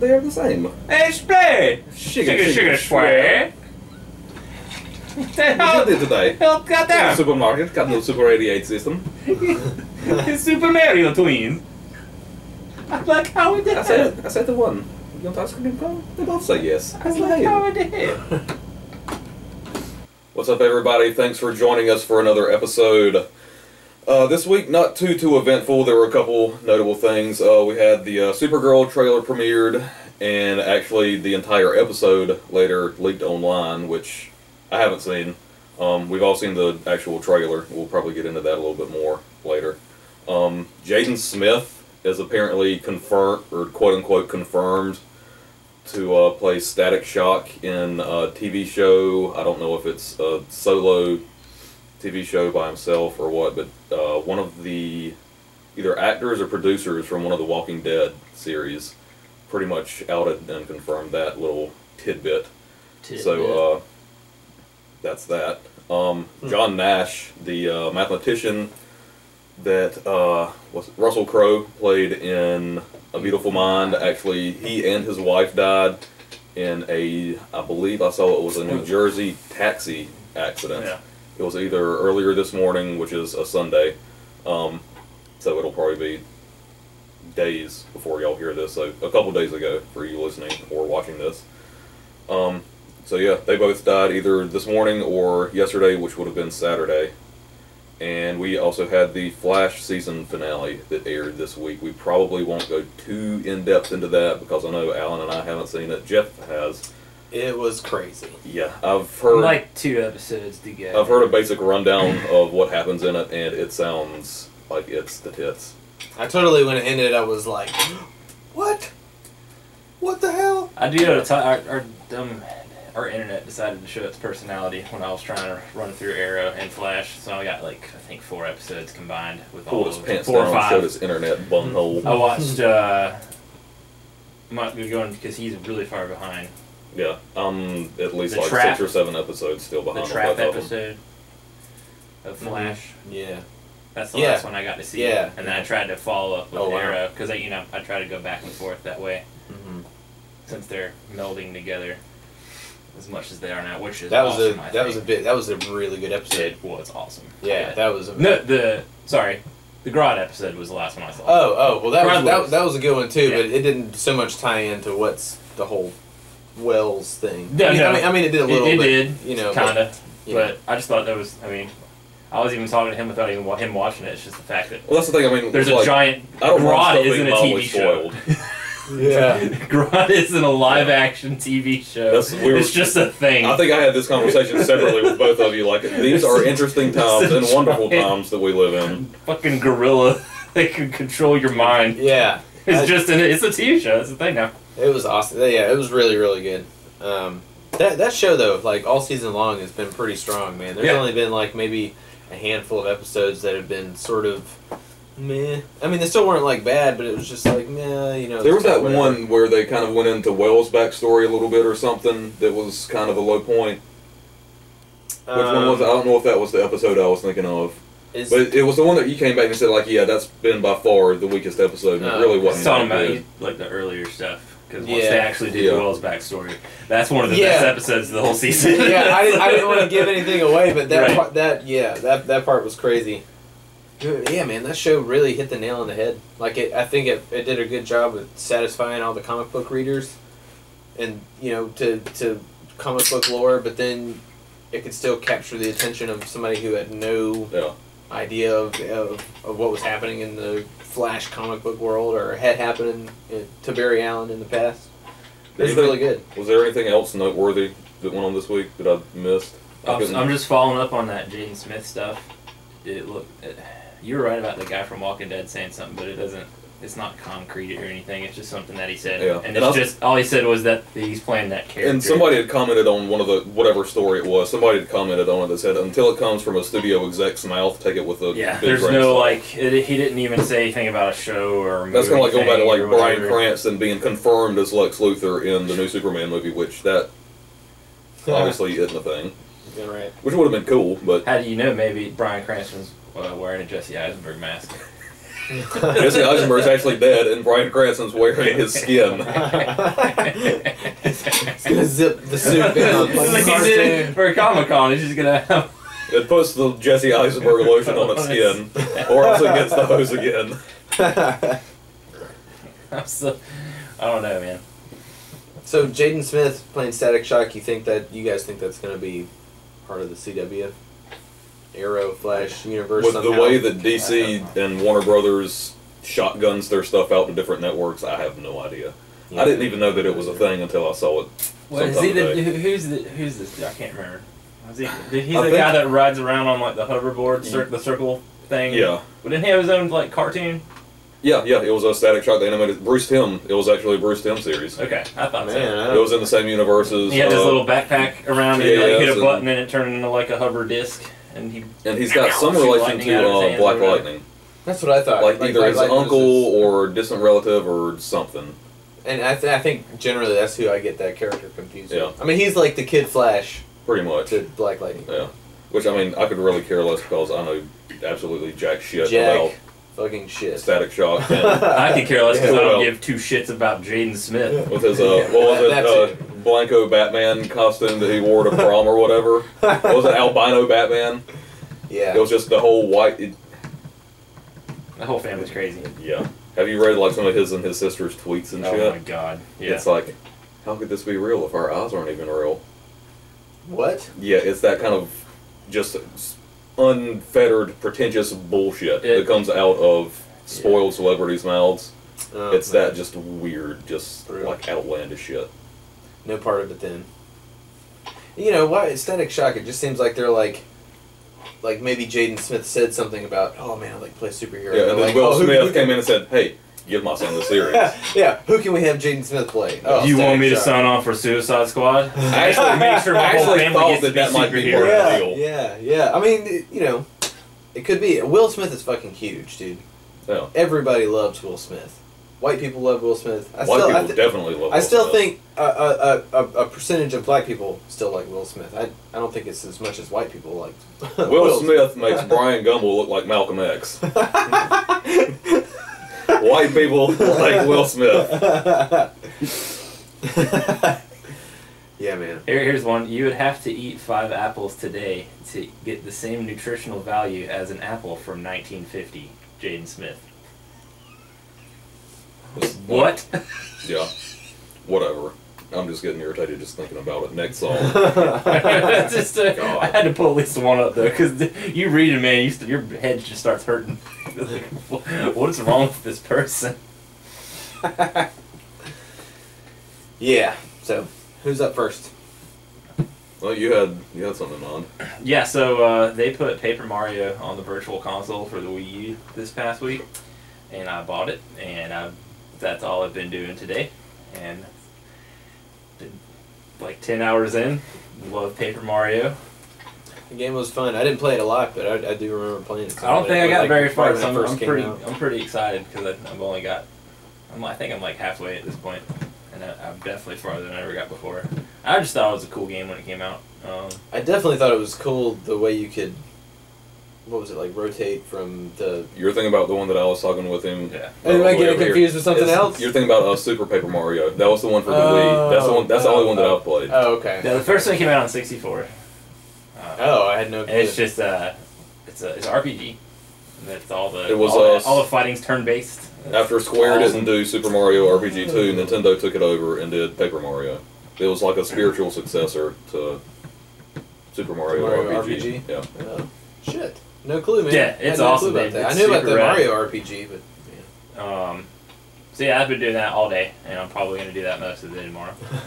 They are the same. Explain. Sugar, Sugar, sugar, square. What did today? Hell, got that. Supermarket, got no Super 88 system. It's Super Mario twins. I'm like, how in the I said, I said the one. You want ice cream cone? They both say yes. I was like, how hell? What's up, everybody? Thanks for joining us for another episode. Uh, this week, not too too eventful. There were a couple notable things. Uh, we had the uh, Supergirl trailer premiered, and actually the entire episode later leaked online, which I haven't seen. Um, we've all seen the actual trailer. We'll probably get into that a little bit more later. Um, Jaden Smith is apparently confirmed, or quote unquote confirmed, to uh, play Static Shock in a TV show. I don't know if it's a solo TV show by himself or what, but uh, one of the either actors or producers from one of the Walking Dead series pretty much outed and confirmed that little tidbit. So uh, that's that. Um, John Nash, the uh, mathematician that uh, was Russell Crowe played in A Beautiful Mind. Actually, he and his wife died in a, I believe I saw it was a New Jersey taxi accident. Yeah. It was either earlier this morning, which is a Sunday, um, so it'll probably be days before y'all hear this. So a couple days ago for you listening or watching this. Um, so yeah, they both died either this morning or yesterday, which would have been Saturday. And we also had the Flash season finale that aired this week. We probably won't go too in depth into that because I know Alan and I haven't seen it. Jeff has. It was crazy. Yeah, I've heard. like two episodes to go. I've heard a basic rundown of what happens in it, and it sounds like it's the tits. I totally, when it ended, I was like, what? What the hell? I do know to our, our dumb our internet decided to show its personality when I was trying to run through Arrow and Flash. So I got like I think four episodes combined with all Pulled his pants four or down and showed five. his internet bunghole. I watched. uh Might be going because he's really far behind. Yeah, I'm at least The like trap- six or seven episodes still behind on trap both of them. episode of Flash. Yeah. That's the Yeah. last one I got to see. Yeah. And then I tried to follow up with Oh. Arrow because you know I try to go back and forth that way hmm since they're melding together as much as they are now, which is That was awesome, a I that was a bit that was a really good episode. It was awesome. Yeah, that was a No, the sorry, the Grodd episode was the last one I saw. Oh, oh, well that was that, was- that was a good one too, Yeah. but it didn't so much tie into what's the whole Wells thing. No, I mean, no. I mean, I mean, it did a little it, it bit. did, you know, but- kinda, you but I just thought that was. I mean, I was even talking to him without even wa- him watching it. It's just the fact that Well, that's the thing. I mean, there's it's a like, giant I don't want Grodd isn't a mildly TV show. spoiled. Yeah. Grodd isn't a live action TV show. That's- we were- it's just a thing. I think I had this conversation separately with both of you. Like, these are interesting times and wonderful times that we live in. Fucking gorilla. They can control your mind. Yeah, It's I- just an, it's a TV show. It's a thing now. It was awesome. Yeah, it was really really good. Um, that that show though, like all season long, has been pretty strong, man. There's Yeah. only been like maybe a handful of episodes that have been sort of meh. I mean, they still weren't like bad, but it was just like meh. You know, There was that whatever. one where they kind of went into Wells' backstory a little bit or something that was kind of a low point. Which one was it? I Um, don't know if that was the episode I was thinking of. Is, But it was the one that you came back and said, like, yeah, that's been by far the weakest episode. And it Oh, really okay. Was wasn't talking about like the earlier stuff because once Yeah. they actually did Yeah. Will's backstory, that's one of the Yeah. best episodes of the whole season. yeah, I didn't, I didn't want to give anything away, but that Right. part, that yeah, that that part was crazy. Yeah, man, that show really hit the nail on the head. Like it, I think it, it did a good job of satisfying all the comic book readers, and you know to to comic book lore, but then it could still capture the attention of somebody who had no Yeah. Idea of, of, of what was happening in the Flash comic book world or had happened in, to Barry Allen in the past. It was really good. Was there anything else noteworthy that went on this week that I missed? I I'm, I'm just following up on that Jaden Smith stuff. It look, it, you were right about the guy from Walking Dead saying something, but it doesn't. It's not concrete or anything. It's just something that he said, Yeah. and And it's also- just all he said was that he's playing that character. And somebody had commented on one of the whatever story it was. Somebody had commented on it that said, "Until it comes from a studio exec's mouth, take it with a yeah, big there's no salt." like. It, he didn't even say anything about a show or. That's kind of like going back to like movie thing or Bryan whatever. Cranston being confirmed as Lex Luthor in the new Superman movie, which that obviously isn't a thing. Yeah, right. Which would have been cool, but How do you know? Maybe Bryan Cranston's uh, wearing a Jesse Eisenberg mask. Jesse Eisenberg's actually dead, and Bryan Cranston's wearing his skin. He's gonna zip the suit down like like a he did cartoon. for Comic Con. He's just gonna have. It puts the Jesse Eisenberg lotion on its skin, or else it gets the hose again. I'm so, I don't know, man. so Jaden Smith playing Static Shock. You think that you guys think that's gonna be part of the CW Arrow Flash universe? With the way that DC and Warner Brothers shotguns their stuff out to different networks, I have no idea. Yeah. I didn't even know that it was a thing until I saw it. What is sometime he? The, who's the? Who's this? I can't remember. Was he, he's I the guy that rides around on like the hoverboard, cir- the circle thing. Yeah. But didn't he have his own like cartoon? Yeah, yeah, it was a Static Shock, the animated Bruce Timm. It was actually a Bruce Timm series. Okay, I thought Man, so. I It was in the same universe as. He had this uh, little backpack around and yeah, like, hit a and- button and it turned into like a hover disc, and he. and he's got some relation to out of his uh, Black. Lightning. That's what I thought. Like either Black his Lightning was uncle or distant relative or something. and I, th- I think generally that's who I get that character confused Yeah. with. I mean, he's like the Kid Flash Pretty much. to Black Lightning. Yeah. Which, I mean, I could really care less because I know absolutely jack shit Jack. about Fucking shit. Static Shock. I could care less because Yeah. I don't give two shits about Jaden Smith. with his, uh, what was that- it, that uh, Blanco Batman costume that he wore to prom or whatever. What was it, albino Batman? yeah. It was just the whole white. It, The whole family's crazy. yeah. Have you read, like, some of his and his sister's tweets and Oh shit? Oh my god. Yeah. It's like, how could this be real if our eyes aren't even real? what? Yeah, it's that kind of just unfettered, pretentious bullshit It- that comes out of spoiled celebrities' mouths. Oh, it's man. that just weird, just Brutal. like outlandish shit. No part of it then. You know why Static Shock? It just seems like they're like, like maybe Jaden Smith said something about, oh man, I'd like play superhero. Yeah, and then like, Will oh, who- Smith who came in and said, "Hey, give my son the series." yeah, who can we have Jaden Smith play? Oh, you want Static me to Shock. sign on for Suicide Squad? I actually, Make sure my whole family thought gets to that be that might be superheroes. part of Yeah, the yeah, yeah. I mean, it- you know, it could be. Will Smith is fucking huge, dude. Yeah. Everybody loves Will Smith. White people love Will Smith. I White still, people I, th- definitely love. I still Smith. think a, a, a, a percentage of black people still like Will Smith. I, I don't think it's as much as white people like Will Smith makes Bryant Gumbel look like Malcolm X. White people like Will Smith. yeah, man. Here, here's one. You would have to eat five apples today to get the same nutritional value as an apple from 1950. Jaden Smith. What? Yeah. Whatever. I'm just getting irritated just thinking about it. Next song. just, uh, I had to pull at least one up though, because you read it, man. You st- your head just starts hurting. Like, What's wrong with this person? yeah. So, who's up first? Well, you had you had something on. Yeah, so uh, they put Paper Mario on the Virtual Console for the Wii U this past week, and I bought it, and I, that's all I've been doing today, and been like ten hours in. Love Paper Mario. The game was fun. I didn't play it a lot, but I, I do remember playing it. I don't think I got Like, very far, when so I'm, first I'm came pretty out. I'm pretty excited because I've only got I'm I think I'm like halfway at this point, and I, I'm definitely farther than I ever got before. I just thought it was a cool game when it came out. Um, I definitely thought it was cool the way you could. What was it like? Rotate from the. You're thinking about the one that I was talking with him. yeah. Am I way getting over here. confused with something It's- else? You're thinking about uh, Super Paper Mario. That was the one for the Wii. That's the one. That's the only one that I've played. Oh, okay. Yeah, the first one came out on 64. Oh, I had no clue. And it's just uh, it's a it's an RPG. And It's all the It was, all, uh, the, all the fighting's turn based. After Square Awesome. didn't do Super Mario RPG 2, Nintendo took it over and did Paper Mario. It was like a spiritual successor to Super Mario, Mario RPG. RPG? Yeah. Oh, shit. No clue, man. Yeah, I had it's no awesome, about that. It's I knew about super the rad. Mario RPG, but Um, so yeah, I've been doing that all day, and I'm probably gonna do that most of the day tomorrow.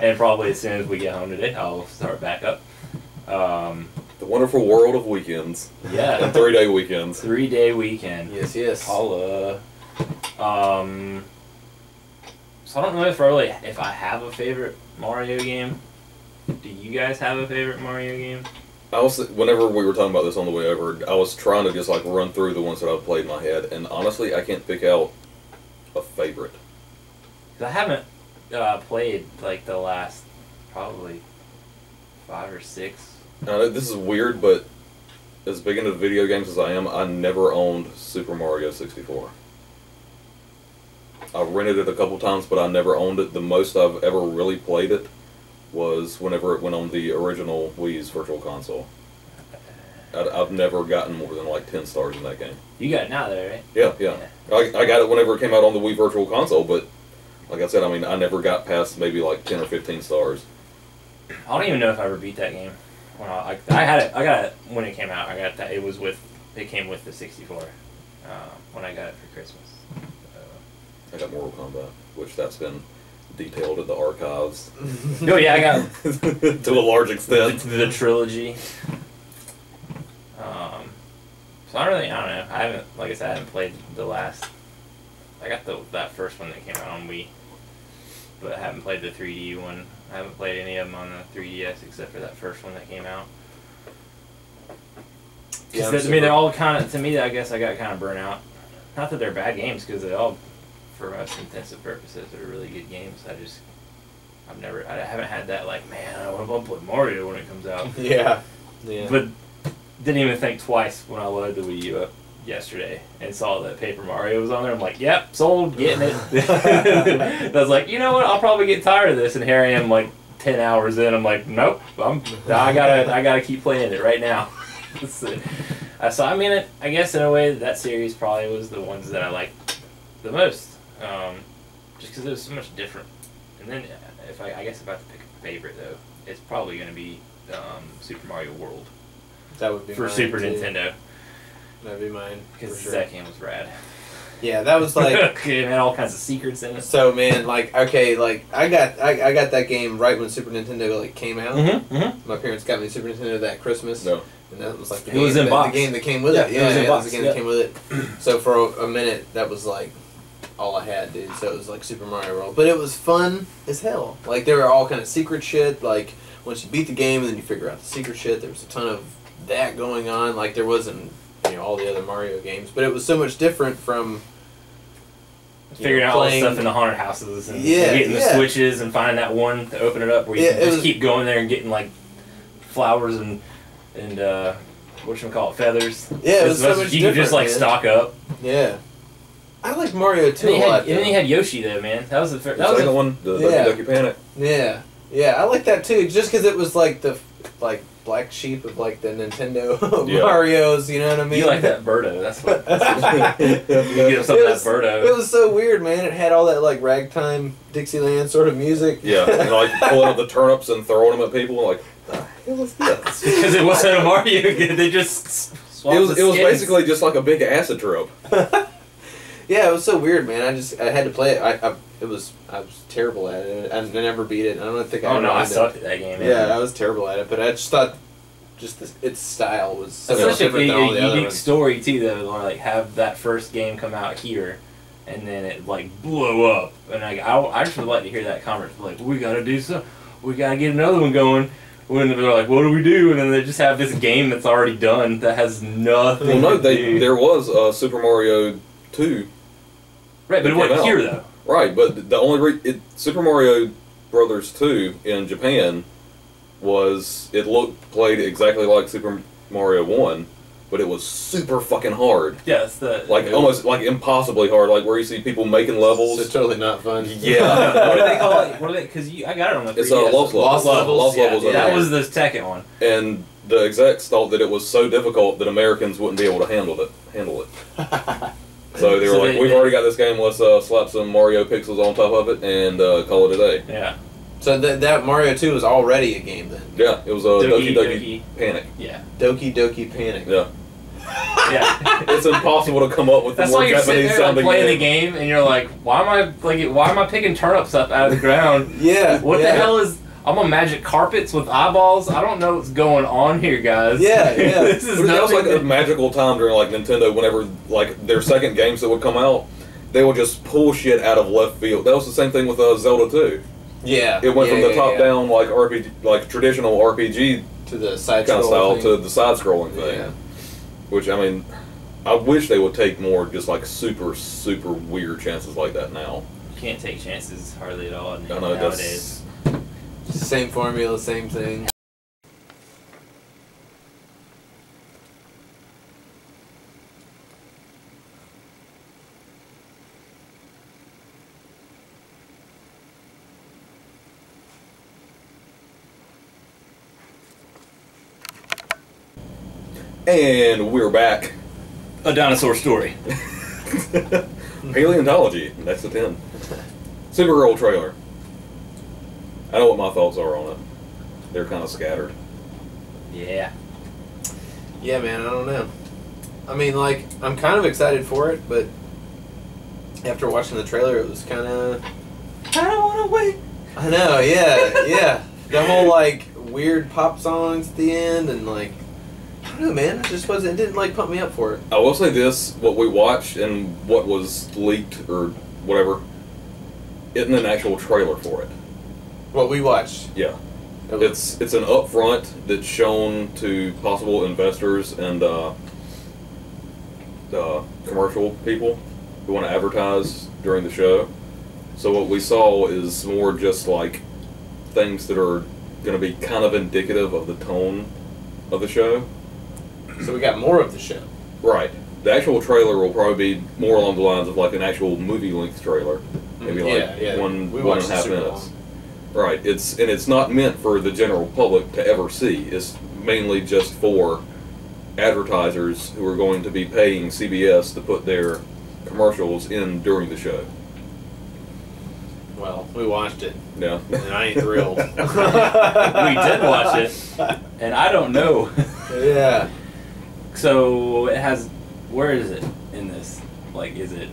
and probably as soon as we get home today, I'll start back up. Um, The wonderful world of weekends and yeah, three day weekends. three day weekend. yes, yes. Holla. Um, so I don't know if really if I have a favorite Mario game. Do you guys have a favorite Mario game? I was whenever we were talking about this on the way over, I was trying to just like run through the ones that I've played in my head, and honestly, I can't pick out a favorite. 'Cause I haven't uh, played like the last probably five or six. Now, this is weird, but as big into video games as I am, I never owned Super Mario 64. I rented it a couple times, but I never owned it. The most I've ever really played it was whenever it went on the original Wii's Virtual Console. I'd, I've never gotten more than like 10 stars in that game. You got it now, though, right? Yeah, yeah. I, I got it whenever it came out on the Wii Virtual Console, but like I said, I mean, I never got past maybe like 10 or 15 stars. I don't even know if I ever beat that game. When I, I, I had it, I got it when it came out. I got that. It was with, it came with the 64 uh, when I got it for Christmas. I got Mortal Kombat, which that's been detailed in the archives No, yeah, I got to a large the, extent. the trilogy. Um, so I don't really, I don't know. I haven't, like I said, I haven't played the last. I got the that first one that came out on Wii, but I haven't played the 3D one. I haven't played any of them on the 3DS except for that first one that came out. Yeah, I'm to me, they're all kind of. To me, I guess I got kind of burnt out. Not that they're bad games, because they all, for most intensive purposes, are really good games. I just, I've never, I haven't had that like, man, I want to play Mario when it comes out. Yeah. Yeah. But didn't even think twice when I loaded the Wii U up yesterday and saw that Paper Mario was on there. I'm like, yep, sold, getting it. I was like, you know what? I'll probably get tired of this. And here I am, like ten hours in. I'm like, nope, I'm, I gotta, I gotta keep playing it right now. So, uh, so I mean, it, I guess in a way that series probably was the ones that I liked the most, um, just because it was so much different. And then uh, if I, I guess if I have to pick a favorite though, it's probably gonna be um, Super Mario World that would be for Super too. Nintendo That'd be mine. Because sure. that game was rad. Yeah, that was like. it had all kinds of secrets in it. So man, like okay, like I got I, I got that game right when Super Nintendo like came out. Mm-hmm, mm-hmm. My parents got me Super Nintendo that Christmas. No. And that was like the It game, was in that, box. the game that came with Yeah, it. it Yeah, was in yeah, box, was the game yeah. that came with it. so for a, a minute, that was like all I had, dude. So it was like Super Mario World, but it was fun as hell. Like there were all kind of secret shit. Like once you beat the game and then you figure out the secret shit, there was a ton of that going on. Like there wasn't you know all the other Mario games, but it was so much different from. you know, Figuring out all the stuff in the haunted houses and Yeah, getting the yeah. switches and finding that one to open it up where you Yeah, can just was- keep going there and getting like flowers and and uh, what should we call it feathers. Yeah, it was so As- much you can just like man. stock up. Yeah. I like Mario too then, a had, lot. and then though. you had Yoshi though, man. That was the fir- The that was second the, one, the Yeah. Doki Doki Panic. Yeah, yeah, I like that too. Just because it was like the like black sheep of like the Nintendo Yeah. Mario's. You know what I mean? you like that Birdo. That's what. you get us some of that Birdo. it was so weird, man. It had all that like ragtime Dixieland sort of music. Yeah, and like pulling up the turnips and throwing them at people. Like, the hell is this? because it wasn't a Mario. They just It was. It was basically just like a big acid trip. yeah, it was so weird, man. I just I had to play it. I, I it was I was terrible at it. I, I never beat it. I don't think I. Oh no, I sucked at that game. Yeah, I was terrible at it, but I just thought, just this, its style was so such a, different than all a, the a other unique story too, though. Or like have that first game come out here, and then it like blow up, and like I, I just would like to hear that conversation. Like we gotta do some, we gotta get another one going. When they're like, what do we do? And then they just have this game that's already done that has nothing. Well, no, they do. there was uh, Super Mario Two, right, but it wasn't here though. Right? But the only re- it, Super Mario Brothers Two in Japan was it looked played exactly like Super Mario One, but it was super fucking hard. Yeah, it's the Like almost like impossibly hard. Like where you see people making levels. It's totally not fun. Yeah. what do they call it? What do they? Because I got it on the 3DS. It's uh, Lost Levels. Lost Levels, Lost yeah, Levels. yeah. That was the second one. and the execs thought that it was so difficult that Americans wouldn't be able to handle it. Handle it. So they were So like, they- "We've they- already got this game. Let's uh, slap some Mario pixels on top of it and uh, call it a day." Yeah, So that that Mario Two was already a game then. Yeah, it was a Doki Doki Doki Doki. Panic. yeah, Doki Doki Panic. Yeah, yeah. it's impossible to come up with the That's more why you're sitting Japanese there like, sounding playing the game, and you're like, "Why am I like? Why am I picking turnips up out of the ground? Yeah. What yeah. the hell is? I'm on magic carpets with eyeballs. I don't know what's going on here, guys. Yeah, yeah. this is that was like a magical time during like Nintendo. Whenever like their second games that would come out, they would just pull shit out of left field. That was the same thing with uh, Zelda 2. Yeah. It went yeah, from the yeah, top yeah. down like RPG, like traditional RPG to the side kind of style thing. to the side scrolling thing. Yeah. Which I mean, I wish they would take more just like super super weird chances like that now. you can't take chances hardly at all I know nowadays. that's same formula, same thing. And we're back. A dinosaur story. Paleontology. That's the 10. Supergirl trailer. I know what my thoughts are on it. They're kind of scattered. Yeah. Yeah, man, I don't know. I mean, like, I'm kind of excited for it, but after watching the trailer, it was kind of. I don't want to wait. I know, yeah, yeah. The whole like weird pop songs at the end, and like, I don't know, man. It just wasn't. It didn't like pump me up for it. I will say this: what we watched and what was leaked or whatever, isn't an actual trailer for it. What we watched. Yeah, it's it's an upfront that's shown to possible investors and uh, uh, commercial people who want to advertise during the show. So what we saw is more just like things that are going to be kind of indicative of the tone of the show. So we got more of the show. Right. The actual trailer will probably be more along the lines of like an actual movie length trailer, maybe Mm, like yeah, yeah. one We one and a half minutes. long. Right. It's and it's not meant for the general public to ever see. It's mainly just for advertisers who are going to be paying CBS to put their commercials in during the show. Well, we watched it, Yeah. and I ain't thrilled. we did watch it, and I don't know. Yeah. so it has. Where is it in this? Like, is it?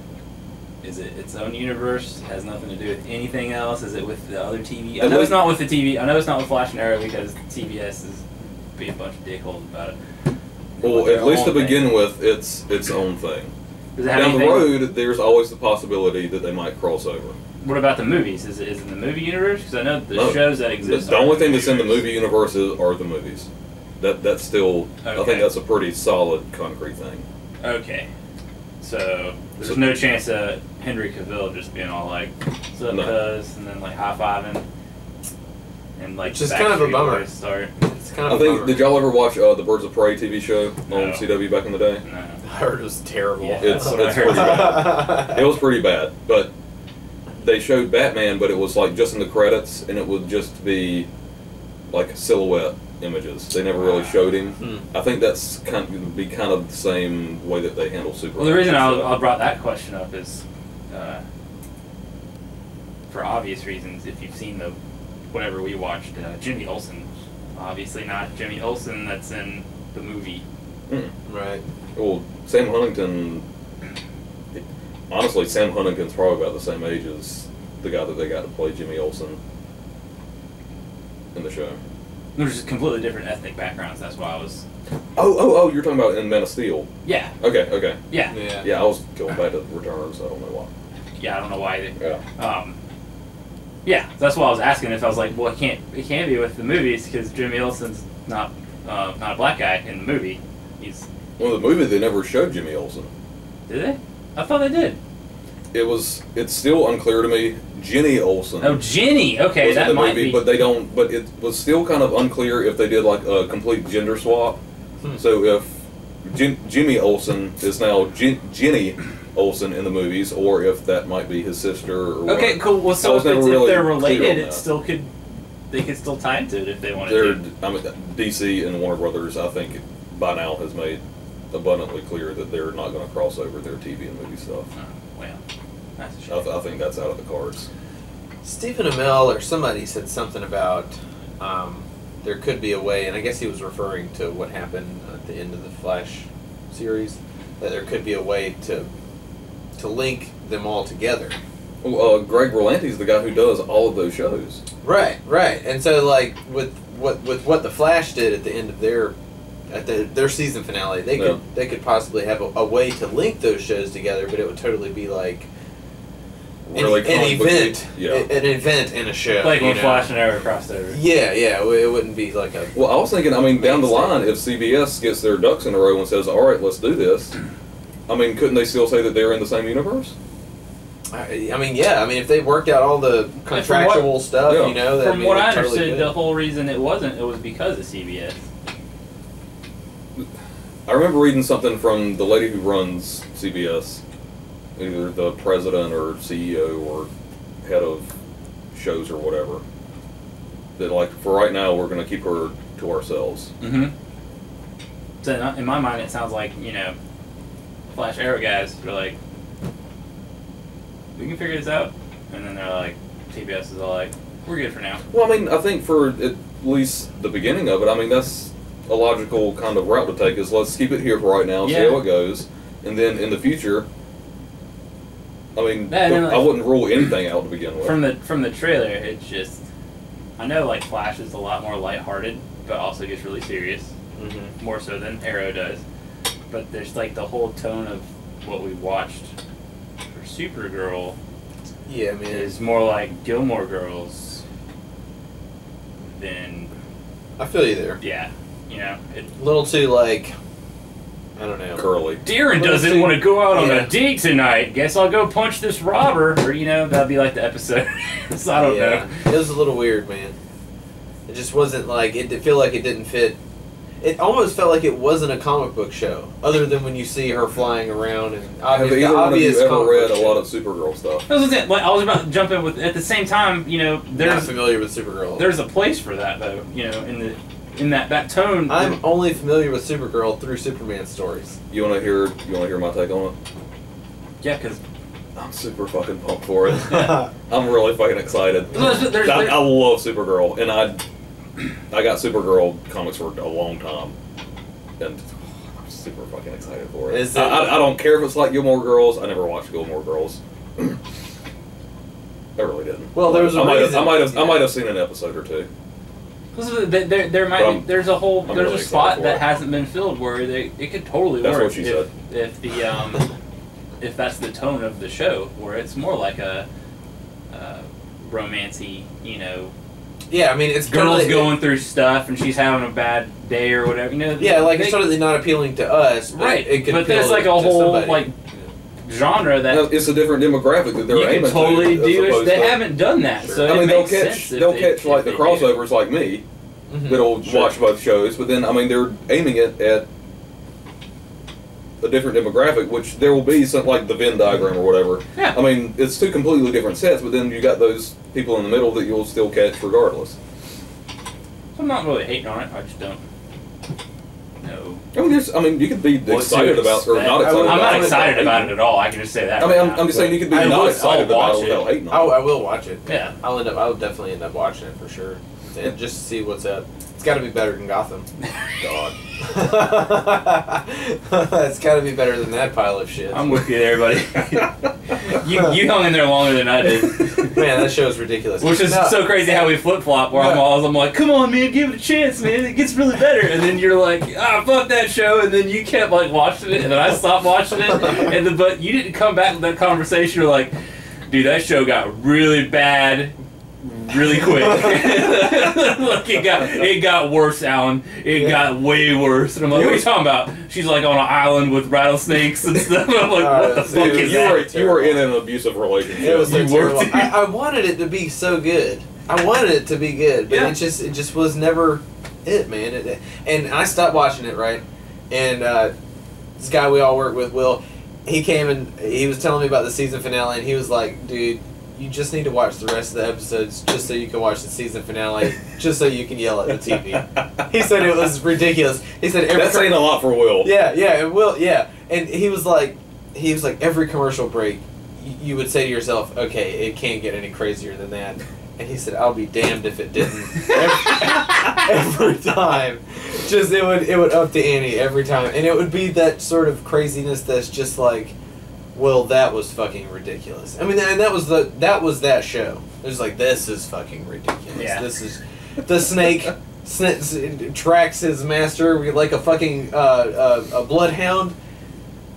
Is it its own universe? Has nothing to do with anything else? Is it with the other TV? I know it's not with the TV. I know it's not with Flash and Arrow because CBS is being a bunch of dickholes about it. Well, at least to thing. begin with, it's its own thing. Does it have Down the road, there's always the possibility that they might cross over. What about the movies? Is it is it in the movie universe? Because I know the No. shows that exist. the only thing that's in the movie universe is, are the movies. That that's still. I think that's a pretty solid concrete thing. Okay. So there's So- no chance of Henry Cavill just being all like, "What's up, No. cuz?" and then like high fiving, and like just kind of a bummer. Boys Start. It's kind I of. a think. bummer. Did y'all ever watch uh, the Birds of Prey TV show No. on CW back in the day? No. I heard it was terrible. Yeah, It's- that's what I it's pretty bad. It was pretty bad, but they showed Batman, but it was like just in the credits, and it would just be like silhouette images. They never really showed him. Hmm. I think that's kind of be kind of the same way that they handle Superman. Well, the reason I, I brought that question up is, uh, for obvious reasons. If you've seen the whatever we watched, uh, Jimmy Olsen, obviously not Jimmy Olsen that's in the movie. Mm. Right. Well, Sam Huntington. Honestly, Sam Huntington's probably about the same age as the guy that they got to play Jimmy Olsen in the show. They're just completely different ethnic backgrounds. That's why I was. Oh, oh, oh! You're talking about in Man of Steel. Yeah, Okay, okay. yeah, Yeah. Yeah, I was going back to Returns. I don't know why. Yeah. I don't know why they. Yeah. Um, yeah, that's why I was asking if I was like, well, it can't, it can't be with the movies because Jimmy Olsen's not, uh, not a black guy in the movie. He's Well, the movie they never showed Jimmy Olsen. did they? I thought they did. It was. It's still unclear to me. Jenny Olsen. Oh, Jenny. Okay, was in that the might movie, be. but they don't. But it was still kind of unclear if they did like a complete gender swap. Hmm. So if Jim, Jimmy Olsen is now Jen, Jenny Olsen in the movies, or if that might be his sister. Or okay, what. cool. Well, so if, it's, never if they're related, it still could. They could still tie into it if they wanted They're, to. I mean, DC and Warner Brothers, I think, by now has made abundantly clear that they're not going to cross over their TV and movie stuff. Oh, well, that's a I, shame. th- I think that's out of the cards. Stephen Amell or somebody said something about um, there could be a way, and I guess he was referring to what happened at the end of the Flash series, that there could be a way to to link them all together. Well, uh, Greg Berlanti's the guy who does all of those shows. Right, right. And so like with what with what the Flash did at the end of their at the, their season finale, they could Yeah. they could possibly have a, a way to link those shows together, but it would totally be like an, Really an comic booky. event, Yeah. an event in a show. like you when know? Flash and Arrow crossed over. Yeah, yeah. It wouldn't be like a Well, I was thinking, I mean, down the line, if CBS gets their ducks in a row and says, all right, let's do this, I mean, couldn't they still say that they're in the same universe? I, I mean, yeah. I mean, if they worked out all the contractual stuff, Yeah. you know, that From what I totally understood, could. the whole reason it wasn't, it was because of CBS. I remember reading something from the lady who runs CBS, either the president or CEO or head of shows or whatever, that, like, for right now, we're going to keep her to ourselves. Mm-hmm. So in- in my mind, it sounds like you know, Flash Arrow guys are like, we can figure this out, and then they're like, CBS is all like, we're good for now. Well, I mean, I think for at least the beginning of it, I mean, that's a logical kind of route to take. Is let's keep it here for right now, see Yeah. how it goes, and then in the future. I mean, Yeah, and then, I wouldn't rule anything out to begin with. From the from the trailer, it's just, I know like Flash is a lot more lighthearted, but also gets really serious, Mm-hmm. more so than Arrow does. But there's like the whole tone of what we watched for Supergirl Yeah, I mean, is more like Gilmore Girls than I feel you there. yeah, you know. It, A little too like, I don't know. Curly. Darren Well, doesn't see- want to go out on yeah. a date tonight. Guess I'll go punch this robber, or you know, that'd be like the episode. so I don't yeah, know. it was a little weird, man. It just wasn't like it. Did feel like it didn't fit. It almost felt like it wasn't a comic book show, other than when you see her flying around and Have obvious, either the one of you ever read book a lot of Supergirl stuff? That was it. Like, I was about to jump in with. At the same time, you know, Not there's familiar with Supergirl. there's a place for that though. You know, in the in that that tone. I'm only familiar with Supergirl through Superman stories. You want to hear? You want to hear my take on it? yeah, because I'm super fucking pumped for it. I'm really fucking excited. There's- there's- I, I love Supergirl, and I I got Supergirl comics for a long time, and I'm super fucking excited for it. Is it- I, I, I don't care if it's like Gilmore Girls. I never watched Gilmore Girls. I really didn't. Well, there was a I might have. I might have, I might have seen an episode or two. there, there, there might be, there's a whole I'm there's really a spot that it. hasn't been filled where they it could totally That's work what she if, said. if the um if that's the tone of the show where it's more like a uh, romancy you know Yeah, I mean it's girls totally, going through stuff and she's having a bad day or whatever you know Yeah, like they- it's totally not appealing to us, but right It could but appeal there's like a whole somebody. like genre that Now, it's a different demographic that they're you aiming can totally to. do it. They to- haven't done that, Sure. so I it mean, they'll makes catch sense they'll they- catch like the they do. crossovers like me Mhm. that'll Sure. watch both shows, but then I mean they're aiming it at a different demographic, which there will be something like the Venn diagram or whatever. Yeah. I mean, it's two completely different sets, but then you got those people in the middle that you'll still catch regardless. I'm not really hating on it. I just don't. No. I mean, there's, I mean, you could be What excited about or not excited I'm I'm about not it. excited about it at all. I can just say that. I mean, right I'm, now. I'm just saying you could be I not would- excited I'll about watch it without it. hating Oh, on I will watch it. Yeah. I'll end up. I'll definitely end up watching it for sure, and just to see what's up. It's got to be better than Gotham. God. it's got to be better than that pile of shit. I'm with you there, buddy. you you hung in there longer than I did, Man, that show show's ridiculous. which is No, so crazy how we flip flop. Where I'm No. always I'm like, come on, man, give it a chance, man. It gets really better. And then you're like, ah, fuck that show. And then you kept like watching it, and then I stopped watching it. And then, but you didn't come back with that conversation. You're like, dude, that show got really bad. Really quick, like it got it got worse, Alan. It Yeah. got way worse, and I'm like, "What are you talking about?" She's like on an island with rattlesnakes and stuff. I'm like, Oh, "What the that's- fuck it is was- You that?" were, you were in an abusive relationship. It was so You terrible. worked- I, I wanted it to be so good. I wanted it to be good, but Yeah. it just it just was never it, man. It, and I stopped watching it, right? And uh, this guy we all work with, Will, he came and he was telling me about the season finale, and he was like, "Dude, you just need to watch the rest of the episodes just so you can watch the season finale, just so you can yell at the TV." he said it was ridiculous. He said every That's saying a lot for Will. yeah, yeah, it will. Yeah, and he was like, he was like, every commercial break, y- you would say to yourself, okay, it can't get any crazier than that. And he said, "I'll be damned if it didn't." every, every time, just it would it would up the ante every time, and it would be that sort of craziness that's just like, well, that was fucking ridiculous. I mean, and that was the that was that show. It was like, this is fucking ridiculous. Yeah. This is the snake. Sn- tracks his master like a fucking uh, uh, a bloodhound.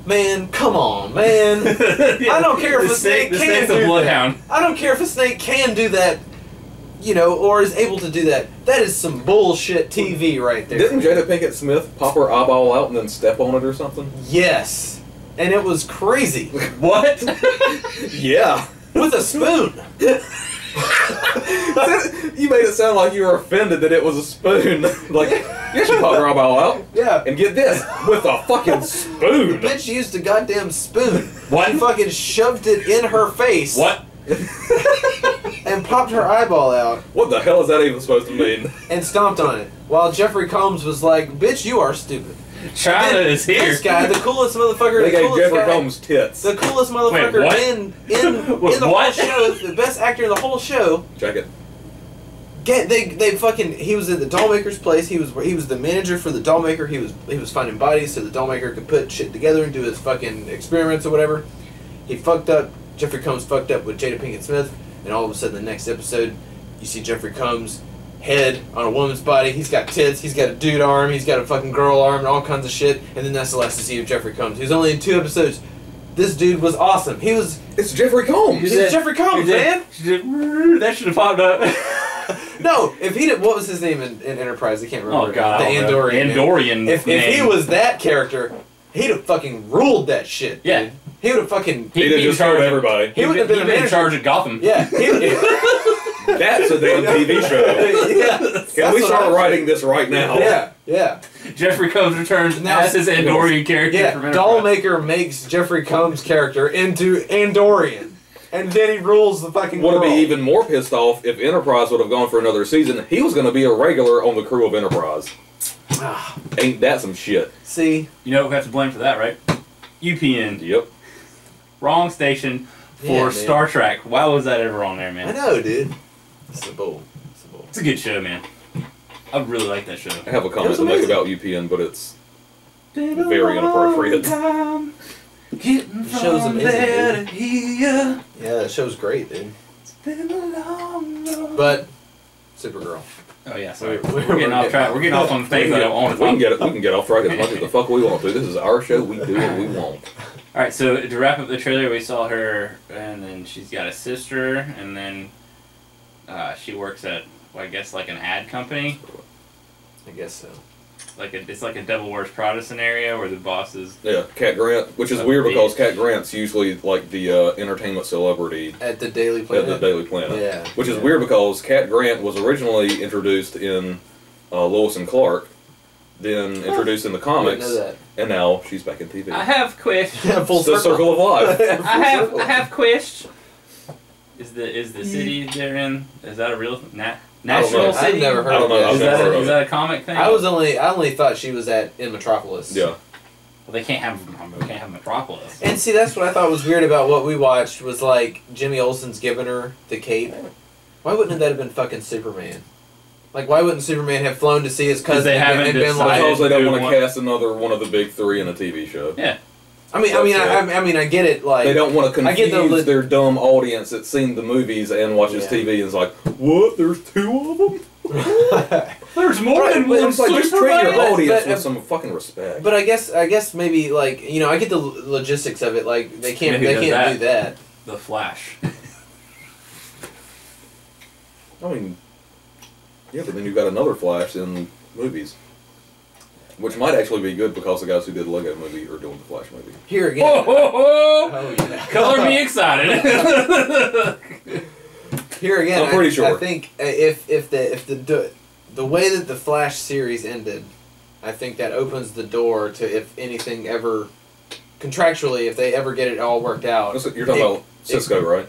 Man, come on, man. I don't care if the a snake the can snake's do a that. I don't care if a snake can do that, you know, or is able to do that. That is some bullshit TV right there. Didn't Jada Pinkett Smith pop her eyeball out and then step on it or something? Yes, and it was crazy What? Yeah. with a spoon. you made it sound like you were offended that it was a spoon. like, yeah, she popped her eyeball out. Yeah. And get this, with a fucking spoon. Bitch used a goddamn spoon. What? She fucking shoved it in her face. what? And popped her eyeball out What the hell is that even supposed to mean? and stomped on it. While Jeffrey Combs was like, "Bitch, you are stupid." China Then is here. This guy, the coolest motherfucker, They the gave coolest Jeffrey guy, Combs tits. the coolest motherfucker what? in in in the Wait, whole show, the best actor in the whole show. Check it. Get they they fucking he was at the dollmaker's place. He was he was the manager for the dollmaker. He was he was finding bodies so the dollmaker could put shit together and do his fucking experiments or whatever. He fucked up. Jeffrey Combs fucked up with Jada Pinkett Smith, and all of a sudden the next episode, you see Jeffrey Combs head on a woman's body. He's got tits. He's got a dude arm. He's got a fucking girl arm and all kinds of shit. And then that's the last to see of Jeffrey Combs. He was only in two episodes. This dude was awesome. He was It's Jeffrey Combs. He's Jeffrey Combs, man. That should have popped up. no. If he did, what was his name in, in Enterprise? I can't oh, remember. Oh god. the I. Andorian. man. Andorian. If, if he was that character, he'd have fucking ruled that shit. Yeah. dude. He would have fucking. He He'd have be just charge told everybody. He He would would have have been been in charge of Gotham. Yeah. He, That's a damn TV show. yeah. Can we start writing this right now? Yeah. Yeah. Jeffrey Combs returns Now- as his Andorian character Yeah. from Enterprise. Dollmaker makes Jeffrey Combs' character into Andorian, and then he rules the fucking Would world. be even more pissed off if Enterprise would have gone for another season. He was going to be a regular on the crew of Enterprise. Ah, Ain't that some shit? See. You know who we have to blame for that, right? UPN. Yep. Wrong station for Yeah, man. Star Trek. Why was that ever on there, man? I man? know, dude. It's a bull. It's a bull. It's a good show, man. I really like that show. I have a comment was to make amazing. about UPN, but it's Very inappropriate. Getting The show's from amazing, there dude. to here. Yeah, that show's great, dude. It's been a long, long- But Supergirl. oh yeah, sorry. We're- We're, we're- getting off track. We're getting off on we things can, I don't want to we can get it. We can get off track as much as the fuck we want to. This is our show. We do what we want. All right, so to wrap up the trailer, we saw her, and then she's got a sister, and then uh, she works at, well, I guess, like an ad company. I guess so. Like a, it's like a Devil Wears Prada scenario where the boss is. Yeah, Cat Grant, which is A weird because. Cat Grant's usually like the uh, entertainment celebrity At the Daily Planet. at the Daily Planet. Yeah. Which is yeah. weird because Cat Grant was originally introduced in uh, Lois and Clark, then introduced in the I comics, didn't know that. and now she's back in TV. I have questions. Full it's the circle. circle of life. I have circle. I have questions. Is the is the city they're in? Is that a real na- national know. city? I've never heard I don't of know. that. I've Is never that, heard a, of is that a comic thing? I was only I only thought she was at in Metropolis. Yeah. Well, they can't have they can't have Metropolis. And see, that's what I thought was weird about what we watched was like Jimmy Olsen's giving her the cape. Why wouldn't that have been fucking Superman? Like, why wouldn't Superman have flown to see his cousin they and, haven't and been decided- like? Because they don't do want to one- cast another one of the big three in a TV show. I mean, I mean, I, I, I mean, I get it. Like, They don't want to I get confuse the li- their dumb audience that's seen the movies and watches Yeah. TV and is like, what? There's two of them? There's more Right, than one It's like, just treat your audience but- with uh, some fucking respect. but I guess, I guess maybe like you know, I get the logistics of it. Like, they can't, Yeah, who they can't do that. The Flash. I mean, yeah, but then you've got another Flash in movies. Which might actually be good because the guys who did the Lego movie are doing the Flash movie. Here again. Ho ho ho! Oh, yeah. Color me excited. Here again, I'm pretty I, sure. I think uh, if if the if the the, the way that the Flash series ended, I think that opens the door to if anything ever contractually, if they ever get it all worked out. That's You're talking it- about Cisco, right?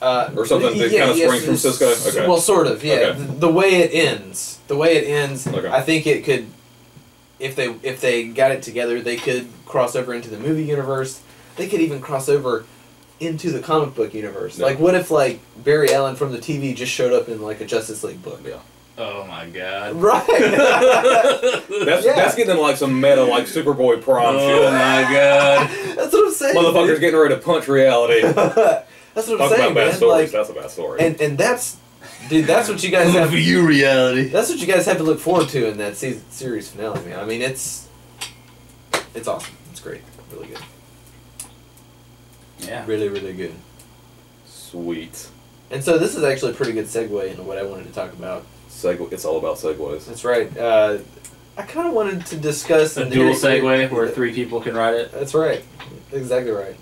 Uh, Or something that kinda springs from Cisco? Okay. Well, sort of, yeah. Okay. The, the way it ends, the way it ends, Okay. I think it could, if they if they got it together, they could cross over into the movie universe. They could even cross over into the comic book universe. Yeah. Like, what if like Barry Allen from the TV just showed up in like a Justice League book? Yeah. oh my god. Right. That's Yeah. that's getting like some meta like Superboy Prime Oh shit. my god. That's what I'm saying. Motherfuckers getting ready to punch reality. That's what I'm Talk saying, about bad man. stories. Like, that's a bad story. and and that's, dude. That's what you guys have. you reality. That's what you guys have to look forward to in that season series finale, man. I mean, it's it's awesome. It's great. Really good. Yeah. Really, really good. Sweet. And so this is actually a pretty good segue into what I wanted to talk about. Segue. It's all about segues. That's right. Uh, I kind of wanted to discuss A and dual hear- segue where three people can ride it. That's right. Exactly right.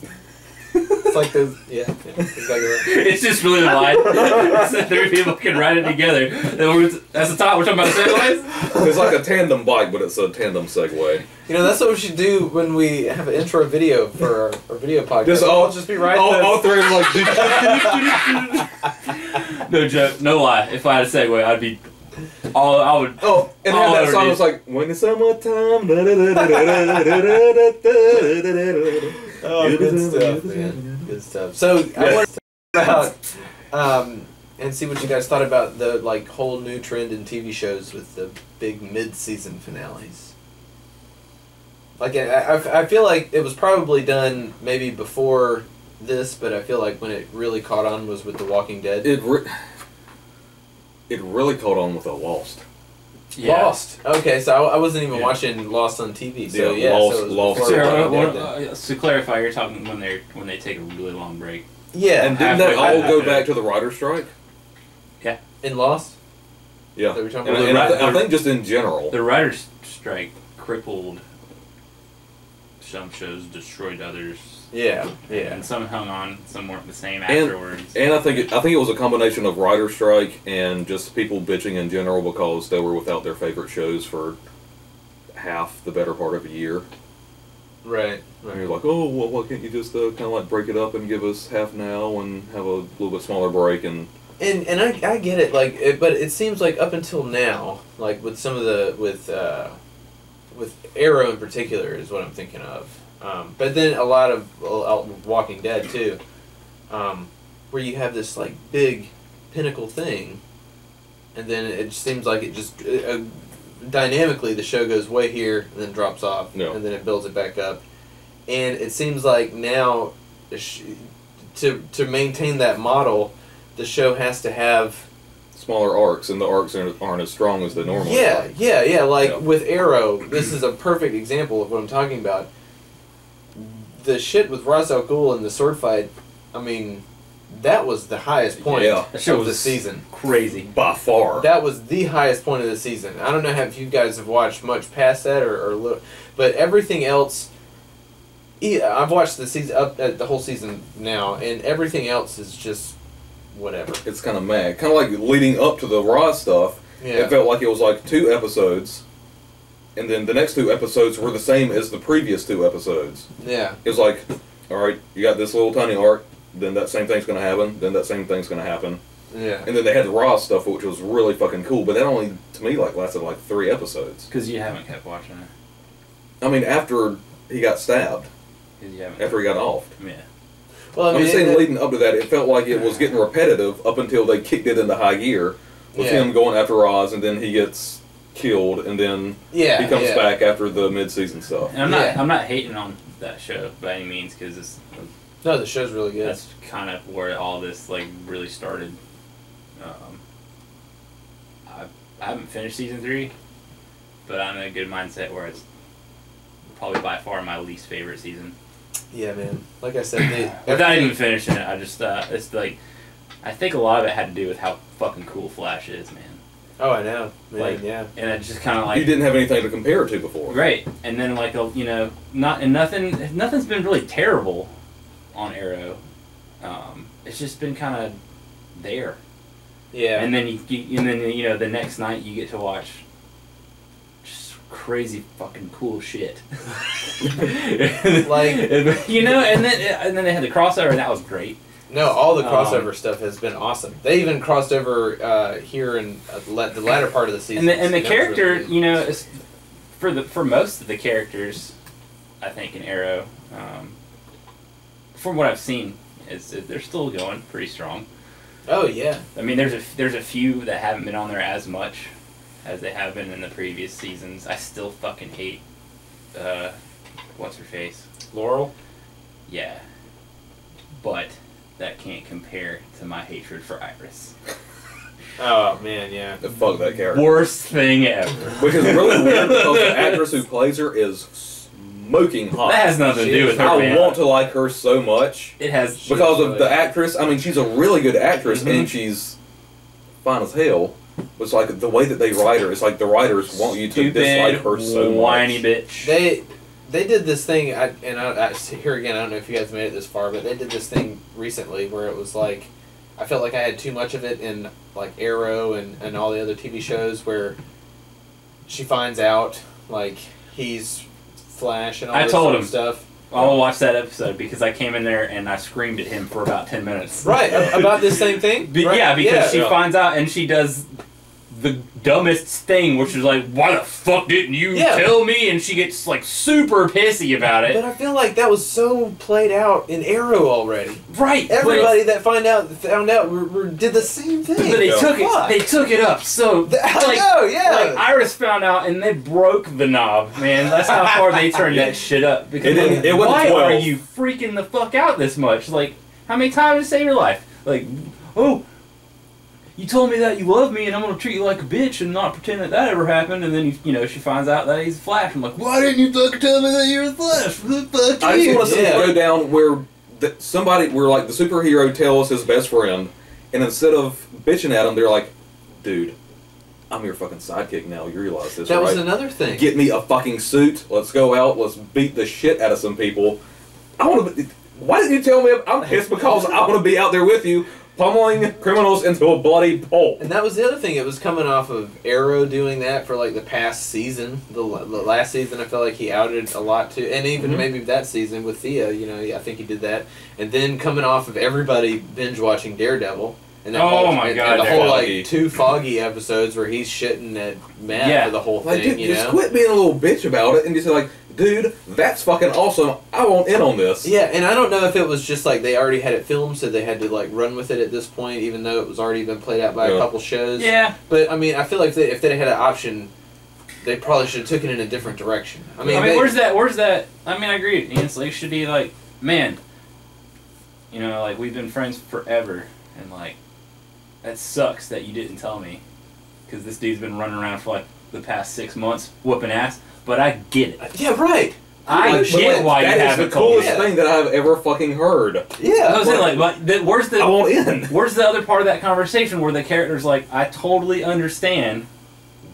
It's like those. Yeah, yeah exactly right. It's just really the line. It's three people can ride it together. Then we're, that's the top. We're talking about segues. It's like a tandem bike, but it's a tandem Segway. You know, that's what we should do when we have an intro video for our, our video podcast. Just all- just be right. all, all three of them like. No joke. No lie. If I had a Segway, I'd be all I would. Oh, and All that over song was like when it's summertime. Oh, good stuff, man. Good stuff. So I want to talk about um, and see what you guys thought about the like whole new trend in TV shows with the big mid-season finales. Like I, I, I feel like it was probably done maybe before this, but I feel like when it really caught on was with The Walking Dead. It re- it really caught on with The Lost. Yeah. Lost. Okay, so I, I wasn't even Yeah. watching Lost on TV. So Yeah, yeah, Lost- so it was Lost. before So, uh, Walking well, Dead then. uh, to clarify, you're talking when they when they take a really long break. yeah, And didn't that all go halfway. back to the writer's strike? Yeah, in Lost. Yeah. That we're talking And, about? and I, th- I think just in general. The writers' strike crippled some shows, destroyed others. Yeah, yeah. And some hung on, some weren't the same And- afterwards. And I think it, I think it was a combination of writer strike and just people bitching in general because they were without their favorite shows for half the better part of a year. Right. And you're like, oh, well, why can't you just uh, kind of like break it up and give us half now and have a little bit smaller break and And and I, I get it like it, but it seems like up until now like with some of the with uh, with Arrow in particular is what I'm thinking of. Um, but then a lot of uh, Walking Dead too, um, where you have this like big pinnacle thing, and then it seems like it just uh, dynamically the show goes way here and then drops off, Yeah. and then it builds it back up, and it seems like now to to maintain that model, the show has to have smaller arcs, and the arcs aren't, aren't as strong as the normal. yeah, are. yeah, yeah. Like Yeah. with Arrow, this is a perfect example of what I'm talking about. The shit with Ra's al Ghul and the sword fight, I mean, that was the highest point Yeah. That show of the season. Crazy. By far. That was the highest point of the season. I don't know if you guys have watched much past that or, or li- but everything else. Yeah, I've watched the season up uh, the whole season now, and everything else is just whatever. it's kind of mad. Kind of like leading up to the Raw stuff, Yeah, it felt like it was like two episodes, and then the next two episodes were the same as the previous two episodes. yeah, It was like, all right, you got this little tiny arc, then that same thing's gonna happen, then that same thing's gonna happen, yeah. and then they had the Raw stuff, which was really fucking cool. But that only, to me, like lasted like three episodes. Because you haven't kept watching it. I mean, after he got stabbed, Because after he got off. Yeah. Well, I I'm mean, saying, it- leading up to that, it felt like it was getting repetitive up until they kicked it into high gear with Yeah. him going after Oz, and then he gets killed, and then yeah, he comes yeah. back after the mid-season stuff. And I'm not. Yeah. I'm not hating on that show by any means because it's No, the show's really good. that's kind of where all this like really started. Um, I, I haven't finished season three, but I'm in a good mindset where it's probably by far my least favorite season. Yeah, man. Like I said, they, Without even finishing it, I just uh, it's like I think a lot of it had to do with how fucking cool Flash is, man. Oh, I know. Man, Like, yeah. And it just kind of like you didn't have anything to compare it to before. Right, and then like a you know not and nothing nothing's been really terrible on Arrow. Um, it's just been kind of there, Yeah. and then you, you and then you know the next night you get to watch just crazy fucking cool shit. Like- you know, and then and then they had the crossover and that was great. No, all the Um, crossover stuff has been awesome. They even crossed over uh, here in uh, the latter part of the season. And the, and the was really character, you know, is, for the for most of the characters, I think in Arrow, um, from what I've seen, is they're still going pretty strong. Oh yeah. I mean, there's a there's a few that haven't been on there as much as they have been in the previous seasons. I still fucking hate, uh, what's her face? Laurel. Yeah, but that can't compare to my hatred for Iris. Oh man, yeah. Fuck that character. Worst thing ever. Which is really weird because the actress who plays her is smoking hot. That has nothing to do with her. I man. want to like her so much It has because of the actress. I mean, she's a really good actress Mhm. and she's fine as hell. But it's like the way that they write her. It's like the writers want you to dislike her so whiny much. bitch. They they did this thing, I, and I, I here again. I don't know if you guys made it this far, but they did this thing recently where it was like, I felt like I had too much of it in like Arrow and and all the other TV shows where she finds out like he's Flash and all I this told sort of him. stuff. I'll watch that episode because I came in there and I screamed at him for about ten minutes. Right about this same thing. Right? Yeah, because she Yeah. finds out and she does the dumbest thing, which is like, "Why the fuck didn't you Yeah. tell me?" And she gets like super pissy about it. But I feel like that was so played out in Arrow already. right, Everybody that find out found out were, were, did the same thing. But they Yeah. took it. They took it up. So I like, know, yeah. like Iris found out and they broke the knob. Man, that's how far they turned that shit up. Because It like, it why 12. are you freaking the fuck out this much? Like, how many times did to save your life? Like, oh, you told me that you love me and I'm gonna treat you like a bitch and not pretend that that ever happened. And then you, you know she finds out that he's Flash. I'm like, why didn't you fucking tell me that you're the Flash? Who the fuck I just want to see Yeah. it go down where the, somebody, where like the superhero tells his best friend, and instead of bitching at him, they're like, "Dude, I'm your fucking sidekick now. You realize this, that right? was another thing. Get me a fucking suit. Let's go out. Let's beat the shit out of some people. I want to. Why didn't you tell me? I'm pissed because I want to be out there with you, pummeling criminals into a bloody pulp. And that was the other thing. It was coming off of Arrow doing that for like the past season. The, the last season, I felt like he outed a lot too, and even Mhm. maybe that season with Thea. You know, I think he did that. And then coming off of everybody binge watching Daredevil. And Oh whole, my and, God, And the whole Foggy. like two foggy episodes where he's shitting at Matt Yeah. for the whole Like, thing. dude, you just know. quit being a little bitch about it, and just like, dude, that's fucking awesome. I want in on this. Yeah, and I don't know if it was just like they already had it filmed, so they had to like run with it at this point, even though it was already been played out by Yeah. a couple shows. Yeah. But I mean, I feel like they, if they had an option, they probably should have took it in a different direction. I mean, I mean, they- where's that? Where's that? I mean, I agree. It's like should be like, man, you know, like we've been friends forever, and like, that sucks that you didn't tell me, because this dude's been running around for like the past six months whooping ass. But I get it. Yeah, right. I Like, get why you That haven't the told coolest thing that I've ever fucking heard. Yeah. I was saying, like, but the, where's the I in. where's the other part of that conversation where the character's like, I totally understand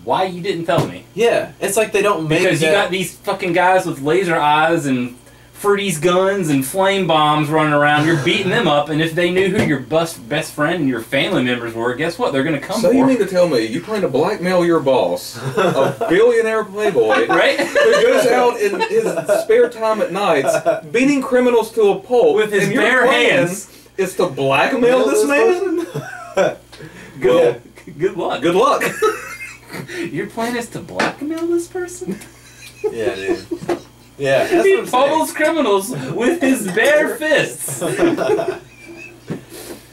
why you didn't tell me. yeah, it's like they don't make Because you got these fucking guys with laser eyes and fruities guns and flame bombs running around. You're beating them up, and if they knew who your best best friend and your family members were, guess what? They're gonna come So for. you mean to tell me you plan to blackmail your boss, a billionaire playboy, right? who goes out in his spare time at nights, beating criminals to a pulp With his and your bare plan hands. Is to blackmail this man? Well, Good, good luck. good luck. Your plan is to blackmail this person. yeah, dude. Yeah, that's he what saying. pummels criminals with his bare fists.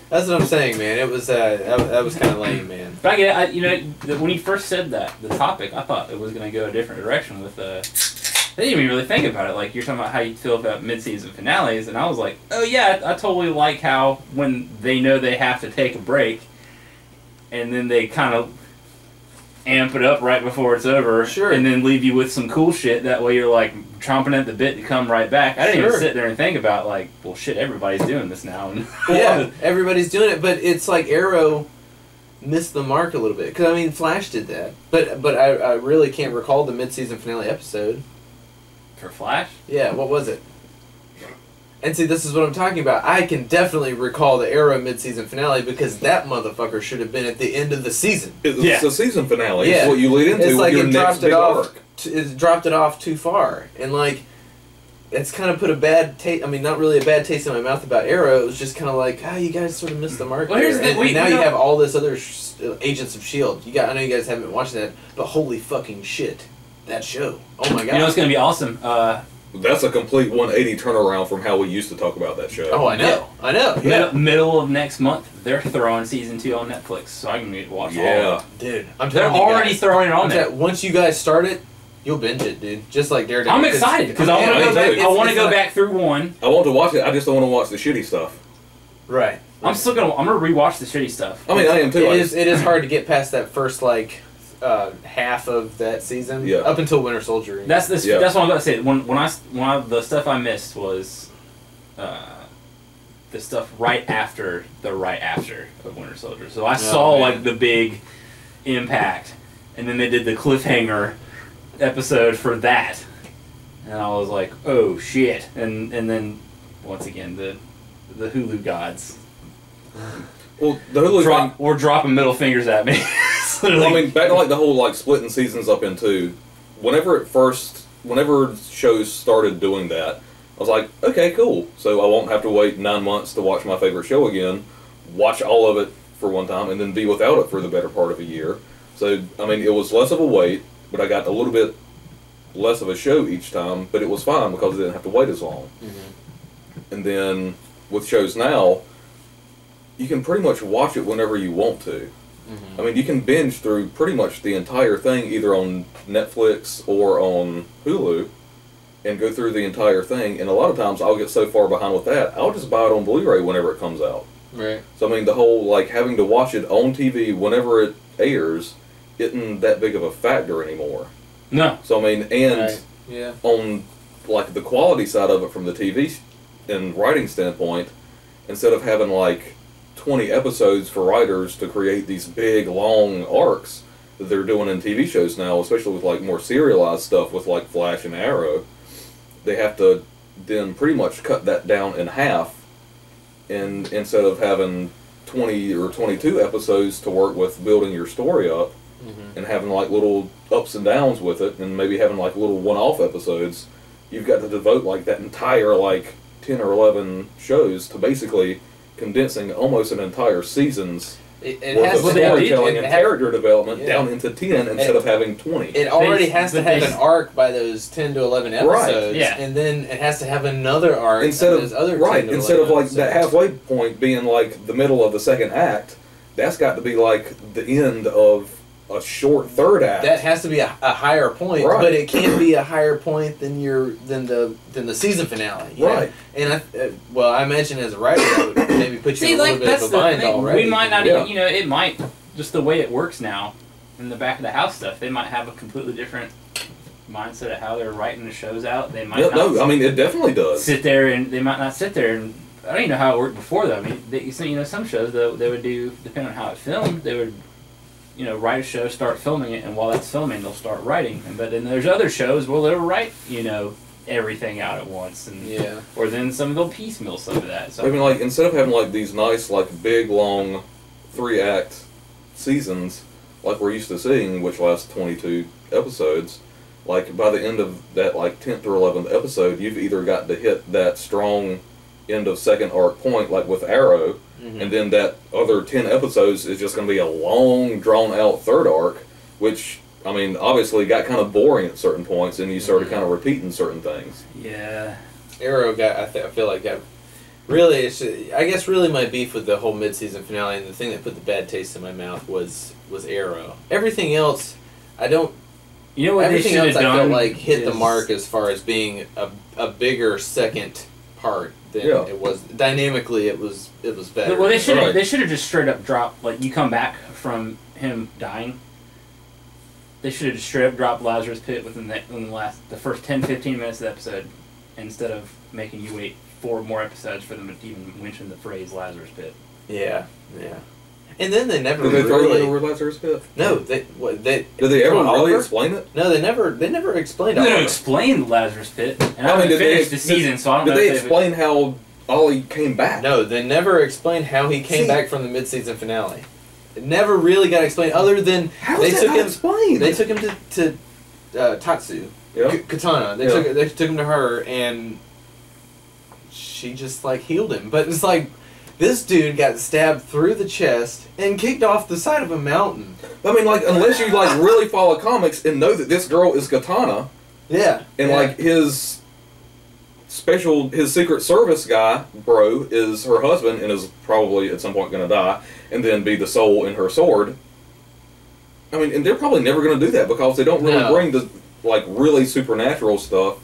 That's what I'm saying, man. It was uh, that, that was kind of lame, man. But I get, it. I, you know, when you first said that the topic, I thought it was going to go a different direction. With uh, I didn't even really think about it. Like you're talking about how you feel about mid-season finales, and I was like, oh yeah, I, I totally like how when they know they have to take a break, and then they kind of amp it up right before it's over, Sure. and then leave you with some cool shit. That way you're like chomping at the bit to come right back. I didn't Sure. even sit there and think about like, well, shit, everybody's doing this now. Yeah, everybody's doing it, but it's like Arrow missed the mark a little bit. Because I mean, Flash did that, but but I, I really can't recall the mid-season finale episode. for Flash. Yeah, what was it? And see, this is what I'm talking about. I can definitely recall the Arrow mid-season finale because that motherfucker should have been at the end of the season. It's Yeah. the season finale. Yeah. It's what you lead into It's like your it next dropped big it off. arc. T- it dropped it off too far, and like, it's kind of put a bad taste. I mean, not really a bad taste in my mouth about Arrow. It was just kind of like, ah, you guys sort of missed the mark. Well, here's the- and, wait, and now you you have all this other sh- Agents of Shield. You got. I know you guys haven't been watching that, but holy fucking shit, that show! Oh my god! You know what's gonna be awesome? Uh, That's a complete 180 turnaround from how we used to talk about that show. oh, I know, I know. Yeah, Middle, middle of next month, they're throwing season two on Netflix, so I can get to watch all Yeah. of it. dude, I'm They're you already guys, throwing it on there. once you guys start it, you'll binge it, dude. Just like Daredevil. I'm excited because I want to go back. I want to go not- back through one. I want to watch it. I just don't want to watch the shitty stuff. Right. I'm still gonna. I'm gonna rewatch the shitty stuff. I mean, I am too. It I is. just- It is hard to get past that first like uh, half of that season. Yeah. Up until Winter Soldier. That's this. Yeah. That's what I'm about to say. When when I s- when I, the stuff I missed was, uh, the stuff right after the right after of Winter Soldier. So I saw man. like the big impact, and then they did the cliffhanger episode for that, and I was like, oh shit! And and then once again the the Hulu gods well, the Hulu thing. drop were dropping middle fingers at me. Well, I mean, back to like the whole like splitting seasons up into. Whenever it first, whenever shows started doing that, I was like, okay, cool. So I won't have to wait nine months to watch my favorite show again. Watch all of it for one time, and then be without it for the better part of a year. So I mean, it was less of a wait, but I got a little bit less of a show each time. But it was fine because I didn't have to wait as long. Mm-hmm. And then with shows now, you can pretty much watch it whenever you want to. Mm-hmm. I mean, you can binge through pretty much the entire thing either on Netflix or on Hulu and go through the entire thing. And a lot of times I'll get so far behind with that, I'll just buy it on Blu ray whenever it comes out. Right. So, I mean, the whole like having to watch it on TV whenever it airs isn't that big of a factor anymore. No. So, I mean, and Right. Yeah. on like the quality side of it from the TV and writing standpoint, instead of having like 20 episodes for writers to create these big long arcs that they're doing in TV shows now, especially with like more serialized stuff with like Flash and Arrow, they have to then pretty much cut that down in half and instead of having 20 or 22 episodes to work with building your story up Mm-hmm. and having like little ups and downs with it and maybe having like little one-off episodes you've got to devote like that entire like 10 or 11 shows to basically condensing almost an entire season's It, it worth has of to storytelling and it, ha- character development Yeah. down into 10 instead of having 20 it already They- has to have an arc by those ten to eleven Right. episodes, Yeah. and then it has to have another arc instead of of those other 10 right to instead of 11 like that halfway point being like the middle of the second act that's got to be like the end of a short third act That has to be a, a higher point, Right. but it can't be a higher point than your than the than the season finale. you know? Right. And I, uh, well, I imagine as a writer, that would maybe put you See, in a little like bit of a the bind already. We might not Yeah. even, you know, it might just the way it works now in the back of the house stuff. They might have a completely different mindset of how they're writing the shows out. They might Yeah, not no i mean it definitely does sit there and they might not sit there and I don't even know how it worked before though. I mean, they, you you know, some shows though they would do depending on how it filmed, they would, you know, write a show, start filming it, and while that's filming, they'll start writing. And but then there's other shows where they'll write, you know, everything out at once, and Yeah. or then some they'll piecemeal some of that. So I mean, like instead of having like these nice, like big, long, three act seasons, like we're used to seeing, which lasts twenty two episodes, like by the end of that like tenth or eleventh episode, you've either got to hit that strong end of second arc point, like with Arrow, Mhm. and then that other ten episodes is just going to be a long, drawn out third arc, which I mean, obviously got kind of boring at certain points, and you started Mhm. kind of repeating certain things. yeah, Arrow got. I, th- I feel like got. Really, it's, I guess really my beef with the whole mid-season finale and the thing that put the bad taste in my mouth was was Arrow. Everything else, I don't you know what Everything they else have I done felt like hit the mark as far as being a, a bigger second part than Yeah. it was dynamically it was it was better. Well, they should have. Right. They should have just straight up dropped like you come back from him dying. They should have just straight up dropped Lazarus Pit within the, within the last the first 10, 15 minutes of the episode, instead of making you wait four more episodes for them to even mention the phrase Lazarus Pit. Yeah, yeah. And then they never Did they throw really. in the Lazarus pit? No, they what they. Did they ever really Oliver? explain it? No, they never. They never explained. They don't explain Lazarus Pit, and I I mean, haven't did they- finished the did- season, so I don't Did know. they they've- explain how Ollie came back? No, they never explained how he came See- back from the mid-season finale. It never really got explained, other than How they is took him. explained? They took him to to uh, Tatsu. yeah. K- Katana. They Yeah. took they took him to her, and she just like healed him. But it's like this dude got stabbed through the chest and kicked off the side of a mountain. I mean, like, unless you like really follow comics and know that this girl is Katana, Yeah, and yeah. like his special, his Secret Service guy, bro, is her husband and is probably at some point going to die, and then be the soul in her sword. I mean, and they're probably never going to do that because they don't really No. bring the like really supernatural stuff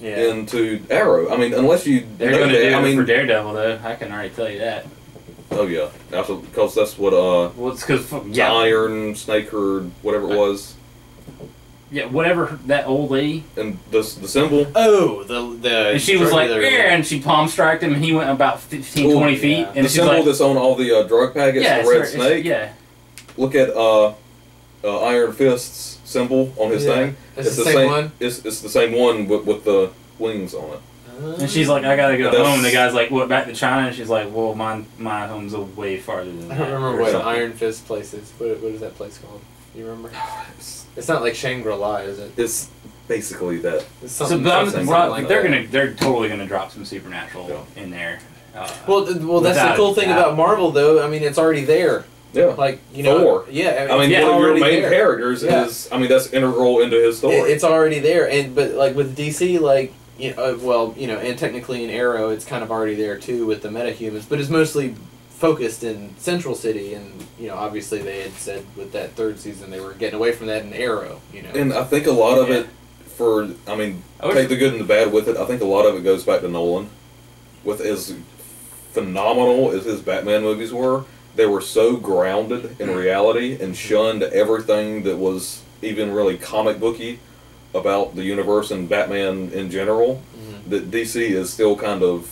yeah. into Arrow. I mean, unless you They're going to do I it mean, for Daredevil, though. I can already tell you that. oh yeah, absolutely, because that's what uh, Well, it's because yeah, Iron Snake or whatever it was, yeah, whatever that old lady and the the symbol. oh, the the. And she was like, drug yeah, and she palm striked him, and he went about 15, Ooh, 20 feet. yeah. And the she's symbol like, that's on all the uh, drug packets, yeah, the red her- snake. yeah. Look at uh, uh, Iron Fist's symbol on his Yeah. thing. It's the same one? It's, it's the same one with, with the wings on it. And she's like, I gotta go home. And The guy's like, what, back to China? And she's like, well, my my home's a way farther than that. I don't remember or what something. Iron Fist place is. What, what is that place called? You remember? It's, It's not like Shangri La, is it? it's basically that. It's So, something, but something well, like they're that. gonna, they're totally gonna drop some supernatural Yeah. in there. Uh, Well, th- well, that's the cool thing doubt. about Marvel, though. I mean, it's already there. Yeah. Like you know, Thor. yeah. I mean, it's one of your main there. characters Yeah. is. I mean, that's integral into his story. It- it's already there, and but like with DC, like you know, uh, well, you know, and technically in Arrow, it's kind of already there too with the metahumans, but it's mostly focused in Central City, and you know, obviously they had said with that third season they were getting away from that in Arrow, you know. and I think a lot of Yeah. it, for I mean, I take the good and the bad with it. I think a lot of it goes back to Nolan, with as phenomenal as his Batman movies were. They were so grounded in reality and shunned everything that was even really comic booky about the universe and Batman in general. Mhm. That DC is still kind of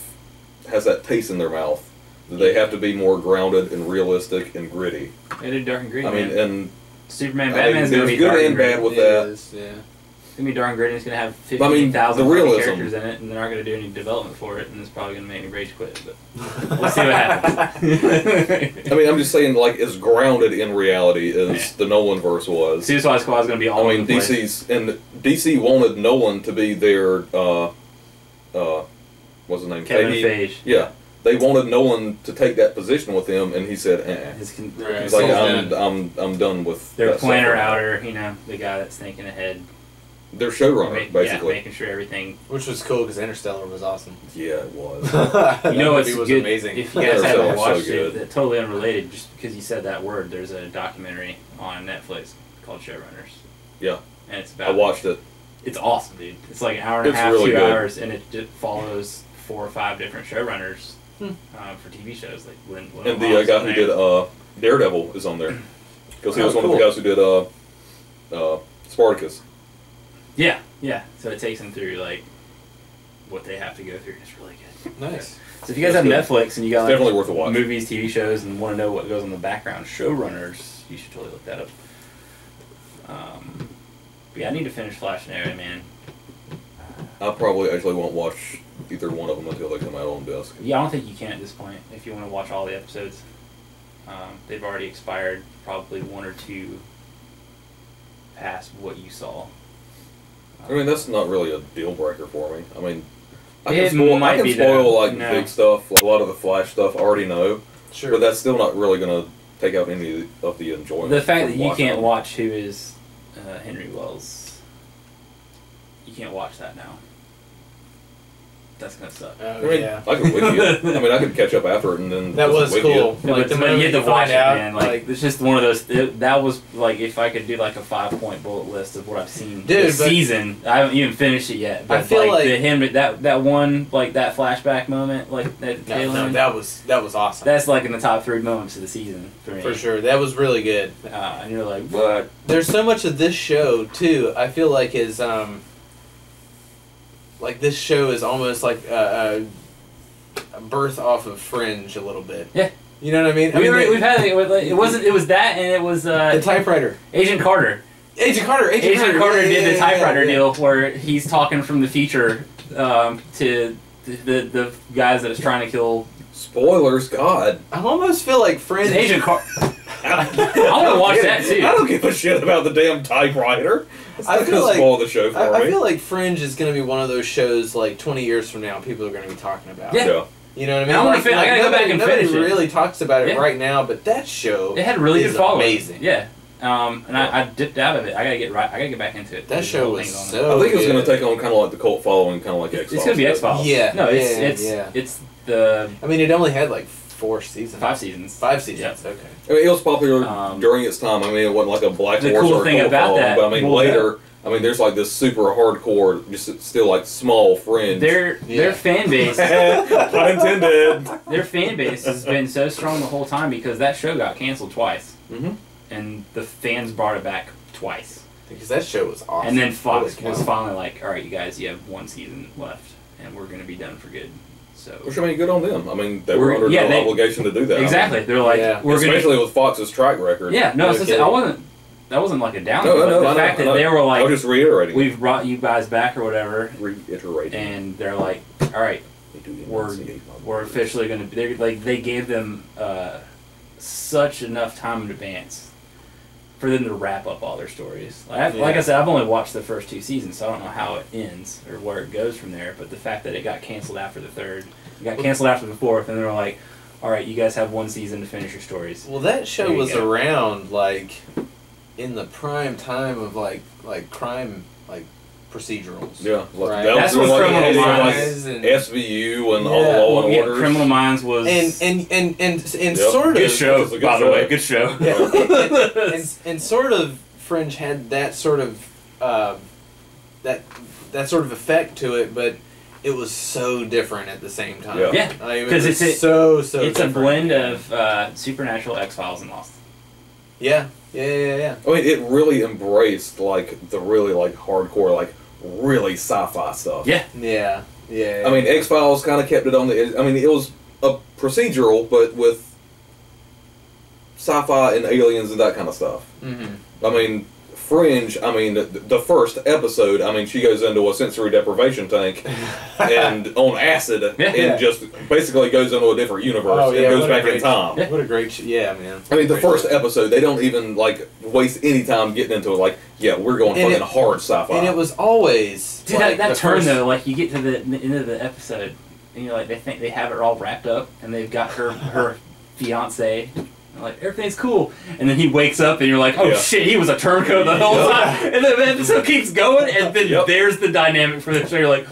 has that taste in their mouth. That they have to be more grounded and realistic and gritty. They did dark and gritty. I mean, man. and Superman, I Batman's mean, gonna be there's good dark and gritty. bad with It that. is, yeah. It's gonna be dark and. It's gonna have I mean, fifteen thousand the realism. characters in it, and they're not gonna do any development for it, and it's probably gonna make me rage quit. But we'll see what happens. I mean, I'm just saying, like, as grounded in reality as Yeah. the Nolan verse was. Suicide Squad is gonna be all I mean, the place. DC's and DC wanted Nolan to be their uh, uh, what's his name? Kevin Feige? Feige. Yeah, they wanted Nolan to take that position with him, and he said, eh. His con- Right. He's like, I'm, done. I'm, I'm done with their that planner right now." outer, you know, the guy that's thinking ahead, Their showrunner, ma- yeah, basically. making sure everything. Which was cool because Interstellar was awesome. Yeah, it was. You know what's movie was good? amazing. If you guys haven't watched good. it, that- totally unrelated. Just because you said that word, there's a documentary on Netflix called Showrunners. Yeah. and it's about. I watched it. It's awesome, dude. It's like an hour and a half, really two good. hours, and it just follows four or five different showrunners Hmm. uh, for TV shows. Like Lynn, Lynn And the uh, guy who did uh, Daredevil is on there. Because he Oh, was one of the guys who did uh, uh, Spartacus. Yeah, yeah. So it takes them through like what they have to go through. It's really good. nice. So if you guys have That's Netflix and you got like, Definitely worth a watch. movies, TV shows, and want to know what goes on the background showrunners, you should totally look that up. Um, but yeah, I need to finish Flash and Arrow, man. I probably actually won't watch either one of them until they come out on disc. Yeah, I don't think you can at this point if you want to watch all the episodes. Um, they've already expired, probably one or two past what you saw. I mean, that's not really a deal breaker for me. I mean, I It can spoil, I can spoil though. like No. big stuff, like a lot of the Flash stuff. I already know, Sure. but that's still not really gonna take out any of the enjoyment. The fact that you can't them. watch who is uh, Henry Wells, you can't watch that now. That's gonna suck. Oh, I mean, yeah. I could wiki it. I mean, I could catch up after it and then That was wiki cool. it. No, Like but, the but moment you had to you watch find it, out, man. Like, like- it's just one of those. It, that was like if I could do like a five point bullet list of what I've seen Dude, this season. I haven't even finished it yet. But I feel like- the him that that one like that flashback moment like that No, tail no, that was that was awesome. that's like in the top three moments of the season for me. for sure. That was really good. Uh, and you're like, what? There's so much of this show too. I feel like is um like this show is almost like a, a, a birth off of Fringe a little bit. Yeah. You know what I mean? I we mean, were, they- we've had it. was- It wasn't. It was that, and it was the uh, typewriter. Agent Carter. Agent Carter. Agent, Agent Carter, yeah, did yeah, the typewriter yeah. deal where he's talking from the future um, to the, the the guys that is trying to kill Spoilers, God. I almost feel like Fringe. Agent Car. I wanna watch that, too. I don't give a shit about the damn typewriter. It's I not feel gonna like- spoil the show for I, I feel like Fringe is going to be one of those shows like 20 years from now people are going to be talking about. Yeah. yeah. You know what I mean? I wanna Like- fin- I like gotta go back and nobody finish it. really talks about it Yeah. right now, but that show It had really is good following. amazing. Yeah. Um, and I, I dipped out of it. I gotta get right. I gotta get back into it. That show was things on it. so I think it's gonna take on kind of like the cult following, kind of like X Files. It's gonna be X Files. Yeah, No, it's yeah, it's yeah. it's the I mean, it only had like four seasons. five seasons. Five seasons. Okay. I mean, it was popular Um, during its time. I mean, it wasn't like a black The horse cool or thing about following, that- but I mean, well, later, I mean, there's like this super hardcore, just still like small fringe. Their Yeah. their fan base Pun intended. their fan base has been so strong the whole time because that show got canceled twice, mm-hmm. and the fans brought it back twice. Because that show was awesome. And then Fox Holy was finally like, "All right, you guys, you have one season left, and we're gonna be done for good." So Which I mean, good on them. I mean, they were We're- under yeah, no they- obligation to do that. exactly, they're like, Yeah. "We're gonna." especially with Fox's track record. Yeah, no, No it's. I wasn't. That wasn't like a down. No, but no, the I fact I that they were like, I like, was just reiterating. "We've brought you guys back" or whatever, reiterating. and they're like, "All right, we're we're officially gonna." be They're like they gave them uh, such enough time in advance for them to wrap up all their stories. Like, I've- like I said, I've only watched the first two seasons, so I don't know how it ends or where it goes from there. But the fact that it got canceled after the third, it got canceled after the fourth, and they were like, all right, you guys have one season to finish your stories. Well, that show was go. around like in the prime time of like like crime like procedurals. Yeah, like, Right. that That's was what like, Criminal like Minds and- SVU and all Yeah. Law and yeah, Orders. Criminal Minds was And and and and and Yep. sort good of show, It's a good by the show. way, good show. Yeah. and, and sort of Fringe had that sort of uh, that that sort of effect to it, but it was so different at the same time. Yeah. Yeah, Like, it 'cause was it's a- so so. it's a blend of uh, Supernatural, X Files, and Lost. Yeah, yeah, yeah, yeah. I mean, it really embraced like the really like hardcore, like really sci-fi stuff. Yeah. Yeah, yeah. I mean, X Files kind of kept it on the. I mean, it was a procedural, but with sci-fi and aliens and that kind of stuff. Mm-hmm. I mean, Fringe. I mean, the, the first episode. I mean, she goes into a sensory deprivation tank and on acid, Yeah. and just basically goes into a different universe Oh, and yeah, goes what a back in time. What a great, sh- yeah, man. I mean, the first show. episode, they don't even like waste any time getting into it. Like, yeah, we're going And fucking it- hard sci-fi. and it was always Dude, like, that, that turn first- though, like you get to the, the end of the episode, and you're like, they think they have it all wrapped up, and they've got her her fiance. And, Like everything's cool, and then he wakes up, and you're like, "Oh Yeah. shit, he was a turncoat the whole Yep. time." And then the episode keeps going, and then Yep. there's the dynamic for the show. You're like,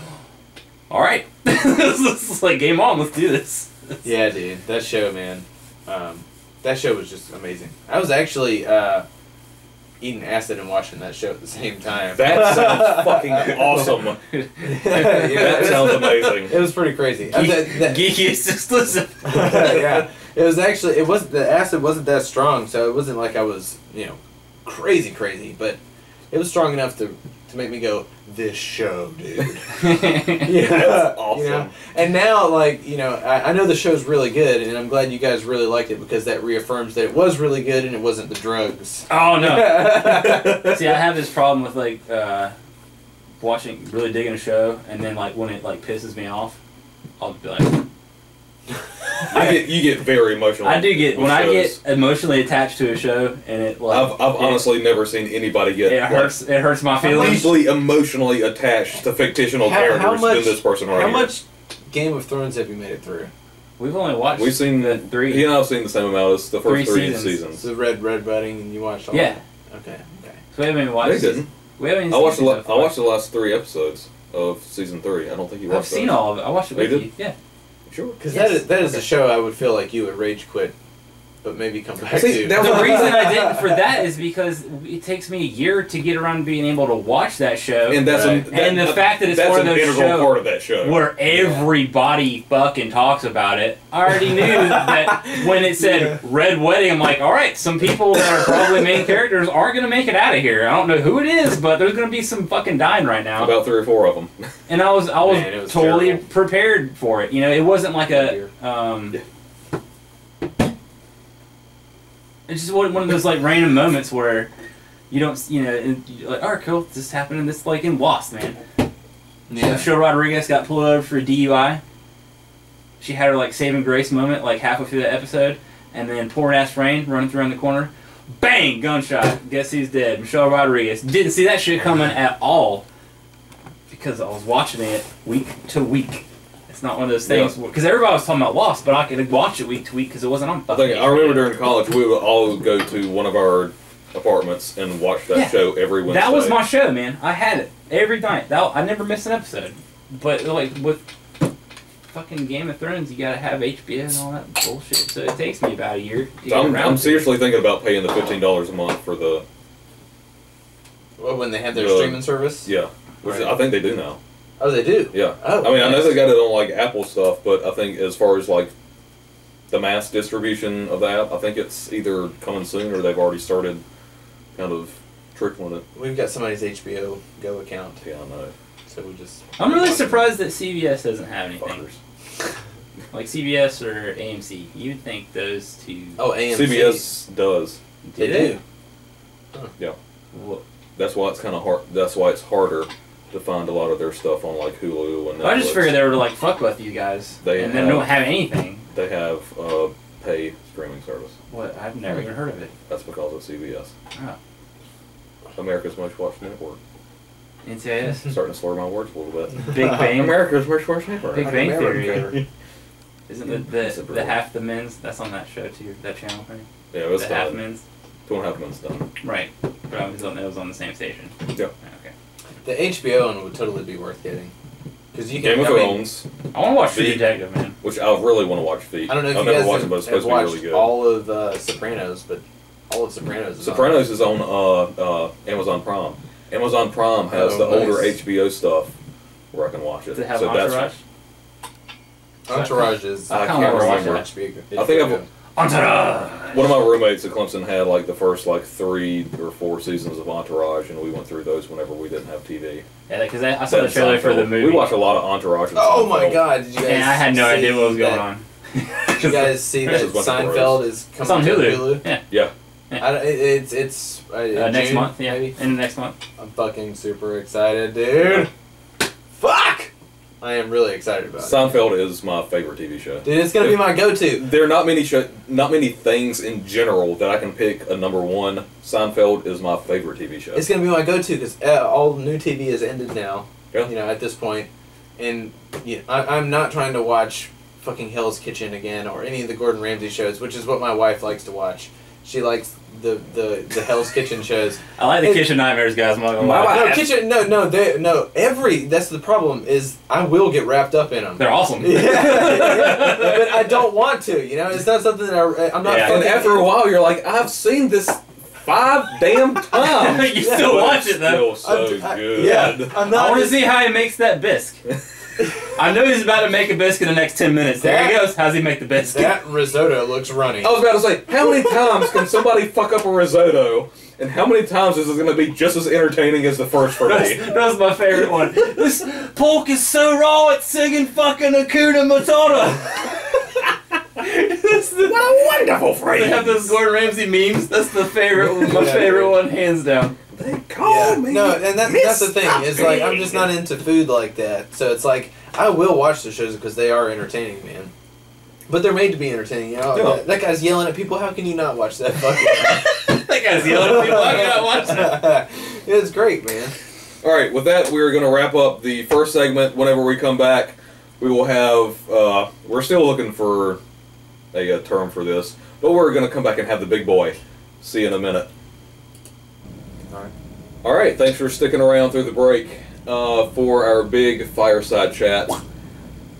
"All right, this is like game on. Let's do this." Yeah, dude, that show, man. Um, that show was just amazing. I was actually uh, eating acid and watching that show at the same time. that sounds fucking awesome. yeah, That sounds amazing. It was pretty crazy. Uh, that- that- Geeky exclusive. yeah, it was actually it wasn't the acid wasn't that strong, so it wasn't like I was you know crazy crazy, but it was strong enough to to make me go this show, dude. yeah, That's awesome. You know? And now, like you know, I, I know the show's really good, and I'm glad you guys really liked it because that reaffirms that it was really good and it wasn't the drugs. Oh no. See, I have this problem with like uh, watching, really digging a show, and then like when it like pisses me off, I'll be like, You get, you get very emotional. I do get with when I get emotionally attached to a show, and it like I've, I've it- honestly never seen anybody get it, hurts. It hurts my feelings. deeply emotionally attached to fictional How- characters how much- than this person right How here. much Game of Thrones have you made it through? We've only watched. We've seen the three. He and I've seen the same amount as the Three first three seasons. seasons. The Red Red Wedding, and you watched all. Yeah. That? Okay. Okay. So we haven't even watched. They didn't. We haven't. Even I watched the seen la- I watched the last three episodes of season three. I don't think you watched. I've seen all of it. I watched it you with did? you. Yeah. Sure. Because Yes. that is that is a show I would feel like you would rage quit, but maybe come back See, to. that was the reason I didn't for that is because it takes me a year to get around being able to watch that show. And that's Right. a, And the fact that it's one of those integral part of that show. where everybody fucking talks about it. I already knew that when it said Yeah. Red Wedding, I'm like, all right, some people that are probably main characters aren't gonna make it out of here. I don't know who it is, but there's gonna be some fucking dying right now. About three or four of them. And I was I was, Man, was totally terrible. prepared for it. You know, it wasn't like a Dear. um. It's just one of those like random moments where you don't you know and you're like, all right, cool, this happened in this like in Lost, man. yeah. Michelle Rodriguez got pulled over for a DUI. She had her like saving grace moment like halfway through the episode, and then pouring ass rain running through around the corner. Bang! Gunshot. Guess who's dead? Michelle Rodriguez. Didn't see that shit coming at all because I was watching it week to week. It's not one of those things because everybody was talking about Lost, but I could watch it week to week because it wasn't on. I think I remember during college we would all go to one of our apartments and watch that Yeah. show every Wednesday. That was my show, man. I had it every night. That, I never missed an episode. But like with fucking Game of Thrones, you gotta have HBO and all that bullshit. So it takes me about a year. To get I'm, around I'm to it. seriously thinking about paying the fifteen dollars a month for the Well, when they have their The- streaming service. yeah, which Right. I think they do now. Oh, they do. Yeah, Oh, I mean I know they got it on like Apple stuff, but I think as far as like the mass distribution of that, I think it's either coming soon or they've already started kind of trickling it. We've got somebody's HBO Go account, Yeah, I know. so we just. I'm really surprised that CBS doesn't have anything. Like CBS or AMC. You'd think those two. Oh, AMC. CBS does. They did do. Well, That's why it's kind of hard. That's why it's harder to find a lot of their stuff on like Hulu and. I just figured they were like fuck with you guys, They and they don't have anything. They have a pay streaming service. What? I've never even heard of it. That's because of CBS. Oh. America's most watched network. NCIS. Starting to slur my words a little bit. Big Bang. America's most watched network. Big Bang Theory. Isn't the the, Super the half the men's? That's on that show too. That channel thing. Yeah, it was the half done. men's. Two and a half months done. Right. But I was on. It was on the same station. Yep. Okay. The HBO one would totally be worth getting. Because you can. Game of I mean, Thrones, I want to watch True The- Detective, man. which I really want to watch. Feet. I don't know if I've you never guys watched have, it, but it's have supposed to be watched really good. all of uh, Sopranos, but all of Sopranos. Is on- Sopranos is on uh, uh, Amazon Prime. Amazon Prime has Oh, the older. HBO stuff where I can watch it. Does it have so Entourage? that's Entourage is. I can't remember remember that. HBO. I think I've- Entourage. one of my roommates at Clemson had like the first like three or four seasons of Entourage, and we went through those whenever we didn't have TV. Yeah, because I, I saw the Then trailer for the movie. We watched a lot of Entourage. and Oh my god! Did you guys? and I had no idea what was going that- on. Did you guys see that This is what the Seinfeld is It's coming on to Hulu. Hulu? Yeah. I don't, it, it's it's uh, Uh, next month, yeah. maybe. In the next month. I'm fucking super excited, dude. I am really excited about it. Seinfeld is my favorite TV show. Dude, it's gonna be my go-to. There are not many show, not many things in general that I can pick a number one. Seinfeld is my favorite TV show. It's gonna be my go-to because uh, all new TV has ended now. Yeah. You know, at this point, and yeah, I, I'm not trying to watch fucking Hell's Kitchen again or any of the Gordon Ramsay shows, which is what my wife likes to watch. She likes the the, the Hell's Kitchen shows. I like the It- Kitchen Nightmares guys. I'm not gonna My lie. No, kitchen. No, no, they, no. Every that's the problem is I will get wrapped up in them. They're awesome. yeah, but I don't want to. You know, it's not something that I, I'm not. Yeah. and after a while, you're like, I've seen this five damn times. You still But watch it's it, though. Still so I'm- I- good. Yeah, I'm I want to see how he makes that bisque. I know he's about to make a biscuit in the next ten minutes. There he goes. How's he make the biscuit? That risotto looks runny. I was about to say, how many times can somebody fuck up a risotto, and how many times is it going to be just as entertaining as the first for me? that was my favorite one. This pork is so raw, it's singing fucking Akuna Matata. That's the- What a wonderful phrase! they have those Gordon Ramsay memes. That's the favorite one. My Yeah. favorite one, hands down. They call Yeah. me. No, and that, that's the thing. Mr. Is like I'm just not into food like that. So it's like I will watch the shows because they are entertaining, man. But they're made to be entertaining. You know, Yeah. that, that guy's yelling at people. How can you not watch that fucking? that guy's yelling at people. I cannot watch that. it's great, man. All right, with that, we're going to wrap up the first segment. Whenever we come back, we will have. Uh, we're still looking for a, uh term for this, but we're going to come back and have the big boy. See you in a minute. All right. Thanks for sticking around through the break uh, for our big fireside chat.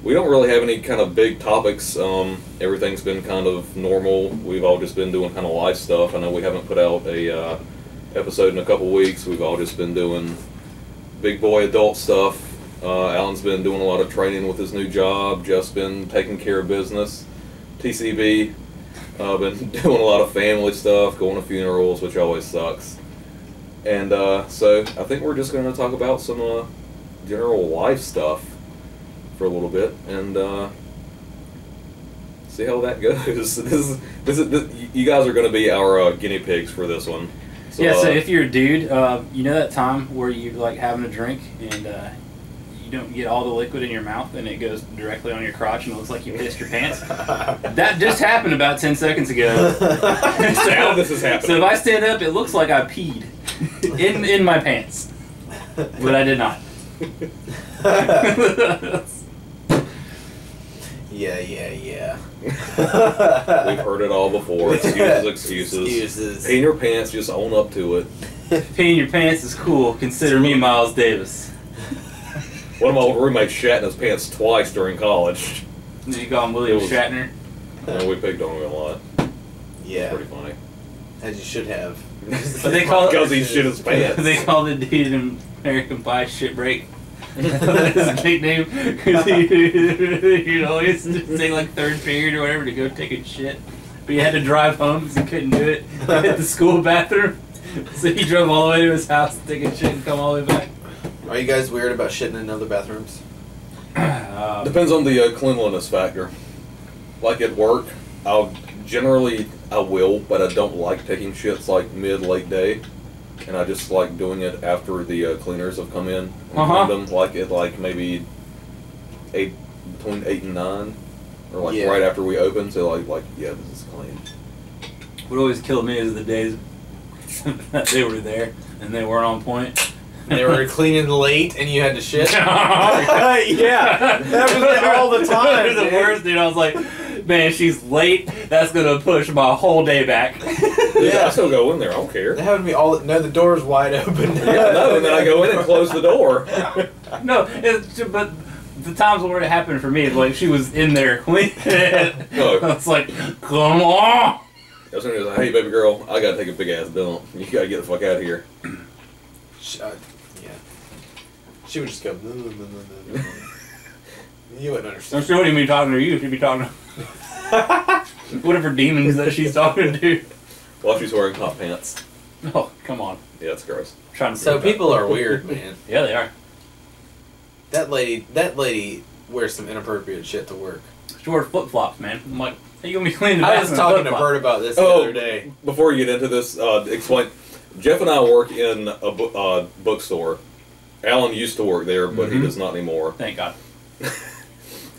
We don't really have any kind of big topics. Um, everything's been kind of normal. We've all just been doing kind of life stuff. I know we haven't put out a uh, episode in a couple weeks. We've all just been doing big boy adult stuff. Uh, Allen's been doing a lot of training with his new job. Just been taking care of business. TCB. Uh, been doing a lot of family stuff, going to funerals, which always sucks. And uh, so I think we're just going to talk about some uh, general life stuff for a little bit and uh, see how that goes. this is this is this, you guys are going to be our uh, guinea pigs for this one. So, yeah, so uh, if you're a dude, uh, you know that time where you like having a drink and uh, you don't get all the liquid in your mouth and it goes directly on your crotch and it looks like you pissed your pants. That just happened about ten seconds ago. now this is happening. So if I stand up, it looks like I peed in in my pants, but I did not. yeah, yeah, yeah. We've heard it all before. Excuses, excuses. Excuses. Pee in your pants, just own up to it. Peeing your pants is cool. Consider me Miles Davis. One of my old roommates shat in his pants twice during college. Did you call him William It was- Shatner? And we picked on him a lot. Yeah, Pretty funny. as you should have. But they call Because he shit his pants. they called the dude in American Pie shit break. His nickname because he he'd always take like third period or whatever to go take a shit, but he had to drive home because he couldn't do it at the school bathroom. So he drove all the way to his house to take a shit and come all the way back. Are you guys weird about shitting in other bathrooms? Um, Depends on the uh, cleanliness factor. Like at work, I'll generally I will, but I don't like taking shits like mid late day, and I just like doing it after the uh, cleaners have come in. and Uh-huh. them, like at like maybe eight between eight and nine, or like Yeah. right after we open. So like like yeah, this is clean. what always killed me is the days that they were there and they weren't on point. They were cleaning late, and you had to shit. yeah, yeah, that was it all the time. the dude. worst, dude. I was like, man, she's late. That's gonna push my whole day back. Dude, I still go in there. I don't care. That happened to me all. No, the door's wide open. Yeah, no, and then I go in and close the door. no, it's, but the times where it happened for me, like she was in there cleaning. it. I was like, come on. I was like, hey, baby girl, I gotta take a big ass dump. You gotta get the fuck out of here. Sh- yeah. She would just go. "No, no, no, no, no, no." you wouldn't I'm understand. sure wouldn't be talking to you. If she'd be talking to whatever demons that she's talking to. While she's wearing hot pants. Oh, come on. Yeah, it's gross. trying to So people are weird, man. Yeah, they are. That lady, that lady wears some inappropriate shit to work. She wears flip flops, man. I'm like, hey, you gonna be cleaning the I was talking to? Bert about this the Oh. other day. Before you get into this, uh, explain. Jeff and I work in a bu- uh, bookstore. Allen used to work there, but he Mhm. does not anymore. Thank God.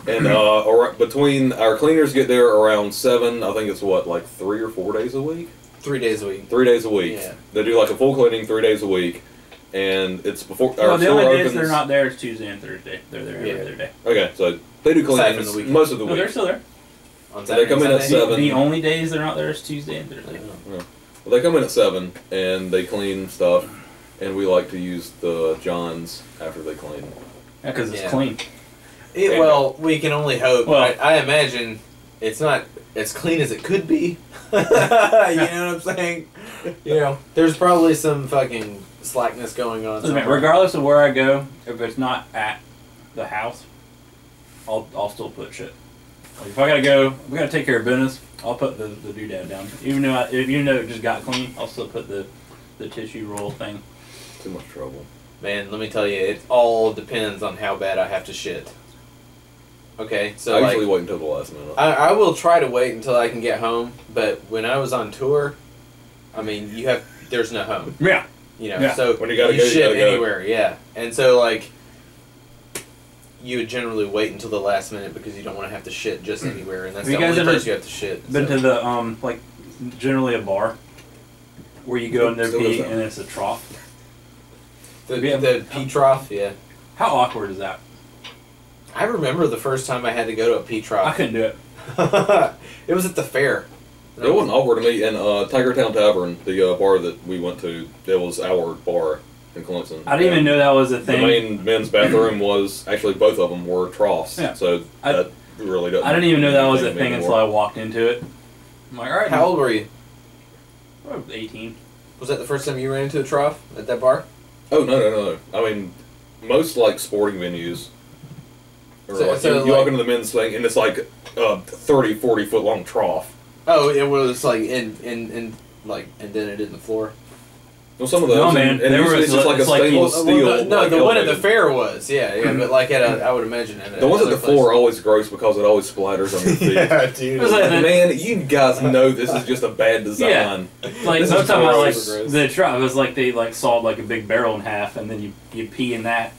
And uh, ar- between our cleaners get there around seven. I think it's what like three or four days a week. Three days a week. Three days a week. Yeah. They do like a full cleaning three days a week, and it's before our the store only days opens. they're not there is Tuesday and Thursday. They're there every Yeah. other day. Okay, so they do Aside from cleanings the weekend. most of the No, they're still there. On So they come in at Saturday and seven. The only days they're not there is Tuesday and Thursday. Sunday? Well, they come in at seven and they clean stuff, and we like to use the Johns after they clean. Yeah, because it's Yeah. clean. It, well, we can only hope. Well- I, I imagine it's not as clean as it could be. you know what I'm saying? You know, there's probably some fucking slackness going on. Listen, man, somewhere. regardless of where I go, if it's not at the house, I'll I'll still put shit. Like if I gotta go, we gotta take care of business. I'll put the the doodad down. Even though I, if even though it just got clean, I'll still put the the tissue roll thing. Too much trouble. Man, let me tell you, it all depends on how bad I have to shit. Okay, so I like, usually wait until the last minute. I, I will try to wait until I can get home. But when I was on tour, I mean, you have there's no home. Yeah. You know, Yeah. so When you gotta go, you shit gotta go. anywhere, yeah. And so like, you would generally wait until the last minute because you don't want to have to shit just anywhere, and that's Have the only ever place you have to shit. Been so. to the um like generally a bar where you go in there Still pee and it's a trough. The, Yeah. the pee trough, yeah. How awkward is that? I remember the first time I had to go to a pee I couldn't do it. it was at the fair. It wasn't awkward to me. In uh, Tiger Town Tavern, the uh, bar that we went to, it was our bar in Clemson. I didn't even know that was a thing. The main men's bathroom was actually both of them were troughs. Yeah. So I- that really doesn't. I didn't even know that was a mean thing until. I walked into it. I'm like, all right, How old were you? I'm 18. Was that the first time you ran into a trough at that bar? Oh no no no! I mean, most like sporting venues. Or So- like, so, you, you walk into the men's thing and it's like a 30, 40 foot long trough. Oh, it was like in in in like indented in the floor. Well, some of those, No, man, and, there usually was- it's just like a it's like stainless Well, steel. the- no, like, the one at the fair was yeah, yeah, but like at a, I would imagine at The ones at another the floor are always gross because it always splatters on your feet. yeah, dude. Like Man, you guys know this is just a bad design. Yeah. Like This no is time I like gross. gross. the trough. It was like they like sawed like a big barrel in half, and then you you pee in that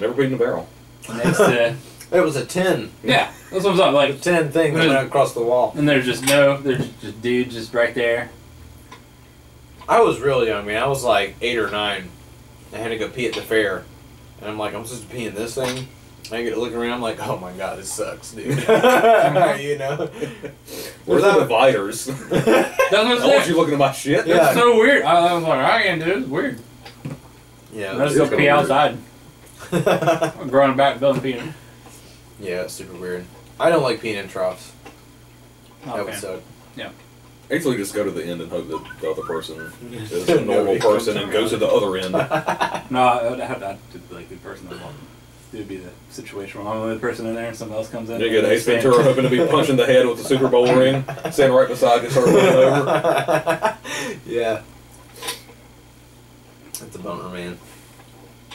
Never peed in a barrel. next to it was a tin, yeah. That's what I'm saying. a Like, tin thing that went across the wall. and there's just no, there's just dude just right there. I was real young, man. I was like eight or nine. I had to go pee at the fair, and I'm like, I'm supposed to pee in this thing. I get looking around, I'm like, oh my god, this sucks, dude. you know. Where's the dividers? That's what I'm want you looking at my shit. Yeah. It's so weird. I, I was like, I can't do it. It's weird. Yeah. Let's go pee outside. I'm growing back, building peeing. yeah, it's super weird. I don't like peeing in troughs. Not that a would fan. suck. I usually just go to the end and hope that the other person is a normal person and goes to the other end. No, I would have that to be like the person that walked. It would be the situation where I'm the only person in there and someone else comes in. You get Ace Ventura hoping to be punched in the head with the Super Bowl ring, standing right beside you, start running over. yeah. That's a bummer, man.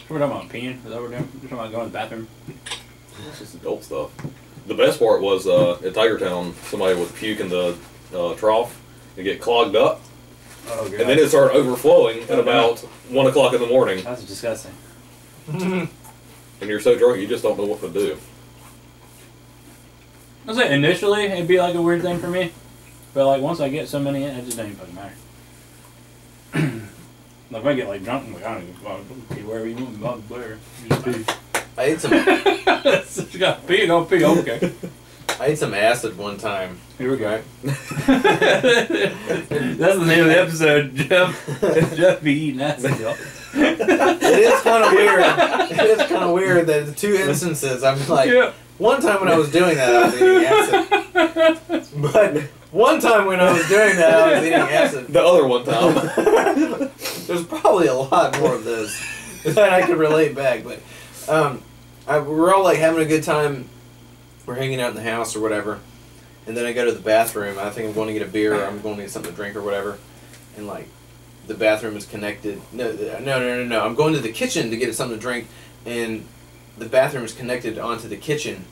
We're talking about peeing. Is that what we're doing? We're talking about going to the bathroom. It's just adult stuff. The best part was uh, at Tiger Town, somebody was puking in the uh, trough and get clogged up, Oh, and then it started overflowing at oh, about one o'clock in the morning, That's disgusting. and you're so drunk you just don't know what to do. I was like, initially, it'd be like a weird thing for me. But like, once I get so many in, it just doesn't even fucking matter. Like, if I get like drunk, I'm like, I don't even want to pee wherever you want me, Bob Blair. Just pee. I ate some. you got pee, don't pee, okay. I ate some acid one time. Here we go. That's the name of the episode. Jeff, Jeff be eating acid, y'all. It is kind of weird. It is kind of weird that the two instances I'm like. yeah. One time when I was doing that, I was eating acid. But one time when I was doing that, I was eating acid. The other one time. There's probably a lot more of those that I could relate back, but um, I, we're all like having a good time. We're hanging out in the house or whatever, and then I go to the bathroom. I think I'm going to get a beer or I'm going to get something to drink or whatever, and like the bathroom is connected. No, uh, no, no, no, no. I'm going to the kitchen to get something to drink, and the bathroom is connected onto the kitchen,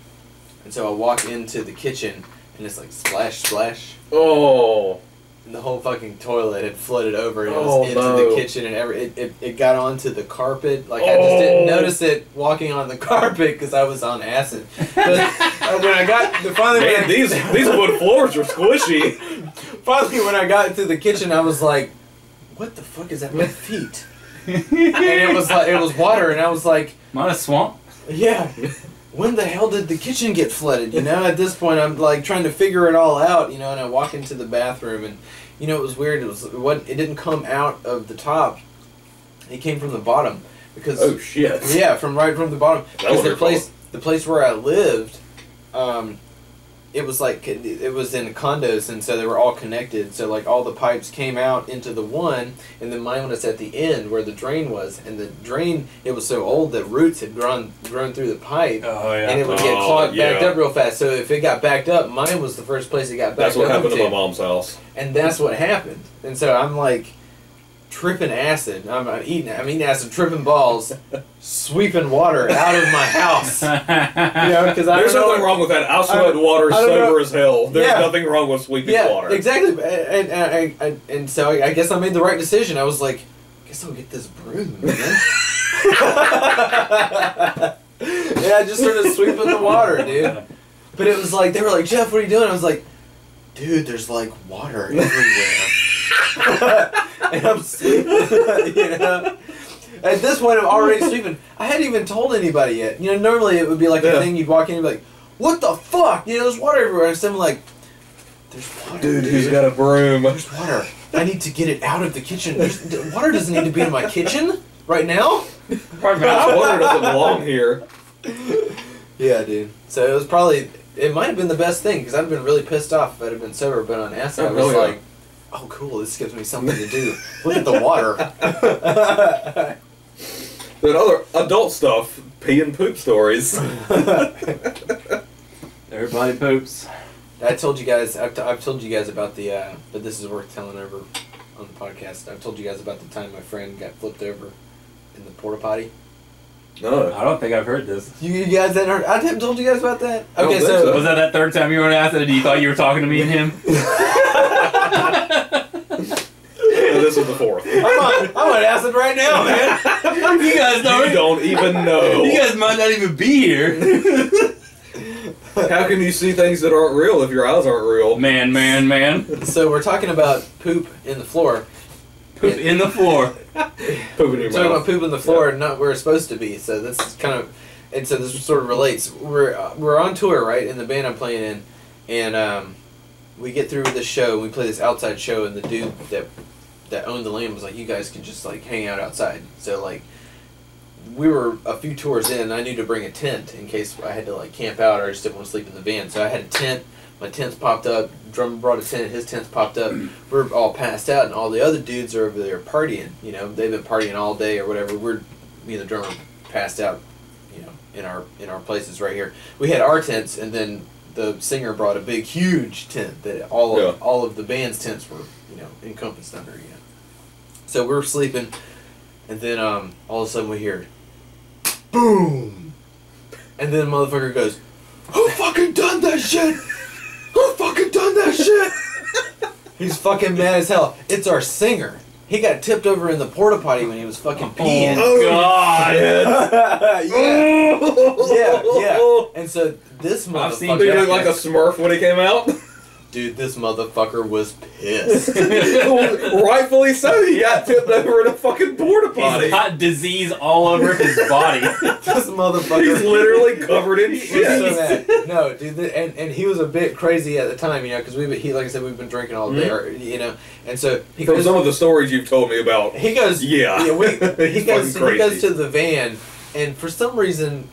and so I walk into the kitchen and it's like splash, splash. oh. And the whole fucking toilet had flooded over and it Oh, was into no. the kitchen and every it, it, it got onto the carpet. Like I just didn't Oh. notice it walking on the carpet because I was on acid. But uh, when I got the finally Man, I, these these wood floors are squishy. finally when I got to the kitchen, I was like, "What the fuck is that? my feet?" and it was like it was water, and I was like, Mine is swamp. "Yeah." When the hell did the kitchen get flooded? You know, at this point, I'm like trying to figure it all out. You know, and I walk into the bathroom, and you know, it was weird. It was what it didn't come out of the top; it came from the bottom because Oh shit. yeah, from right from the bottom. That Because the place, the place where I lived, um, it was like it was in condos, and so they were all connected. So like all the pipes came out into the one, and then mine was at the end where the drain was, and the drain it was so old that roots had grown grown through the pipe. Oh, yeah. And it would get Oh, clogged backed up real fast. So if it got backed up, mine was the first place it got backed up. That's what up happened to into my mom's house. and that's what happened. And so I'm like tripping acid. I'm, I'm eating. I'm eating acid, tripping balls, sweeping water out of my house. You know, because I There's nothing wrong with that. I sweat water I don't sober know. as hell. There's Yeah. nothing wrong with sweeping yeah, water. exactly. And, and, and, and, and so I guess I made the right decision. I was like, I guess I'll get this broom, man. yeah, I just started sweeping the water, dude. But it was like they were like, Jeff, what are you doing? I was like, dude, there's like water everywhere. and I'm sleeping, you know. At this point, I'm already sleeping. I hadn't even told anybody yet. You know, normally it would be like Yeah. a thing you'd walk in and be like, "What the fuck?" You know, there's water everywhere. And so I'm like, "There's water, Dude, who's got a broom? There's water. I need to get it out of the kitchen. There's, water doesn't need to be in my kitchen right now." Probably Water doesn't belong here. Yeah, dude. So it was probably it might have been the best thing because I'd have been really pissed off if I'd have been sober, but on acid Oh, I was hell yeah. like, "Oh, cool! This gives me something to do. Look at the water." Then other adult stuff, pee and poop stories. Everybody poops. I told you guys. I've, t- I've told you guys about the. Uh, but this is worth telling over on the podcast. I've told you guys about the time my friend got flipped over in the porta potty. No. I don't think I've heard this. You, you guys hadn't heard? I haven't told you guys about that. Okay, so, so. Was that that third time you were on acid and you thought you were talking to me and him? No, this is the fourth. I'm on, I'm on acid right now, man. you guys You don't. don't even know. You guys might not even be here. How can you see things that aren't real if your eyes aren't real? Man, man, man. So we're talking about poop in the floor. Poop in the floor. Poop in your talking about poop in the floor and not where it's supposed to be. So this is kind of, and so this sort of relates. We're uh, we're on tour, right, in the band I'm playing in, and um, we get through the show. and We play this outside show, and the dude that that owned the land was like, "You guys can just like hang out outside." So like, we were a few tours in. I knew to bring a tent in case I had to like camp out or I just didn't want to sleep in the van. So I had a tent. My tent's popped up. Drummer brought a tent. His tent's popped up. We're all passed out, and all the other dudes are over there partying. You know, they've been partying all day or whatever. We're me and the drummer passed out. You know, in our in our places right here. We had our tents, and then the singer brought a big, huge tent that all of Yeah. all of the band's tents were you know encompassed under. You know, so we're sleeping, and then um all of a sudden we hear, boom, and then the motherfucker goes, "Who fucking done that shit? Who fucking done that shit?" He's fucking mad as hell. It's our singer. He got tipped over in the porta potty when he was fucking peeing. Oh, God. yeah, yeah, yeah. And so this motherfucker. I've seen motherfucker, Did he look like a smurf when he came out? Dude, this motherfucker was pissed. Rightfully so. He got tipped over in a fucking porta He's potty. got disease all over his body. this motherfucker. He's literally covered in He was so shit. No, dude, th- and, and he was a bit crazy at the time, you know, because we he like I said we've been drinking all day, hmm? or, you know, and so he From goes, some of the stories you've told me about, he goes, Yeah. we, he goes, fucking he goes to the van, and for some reason,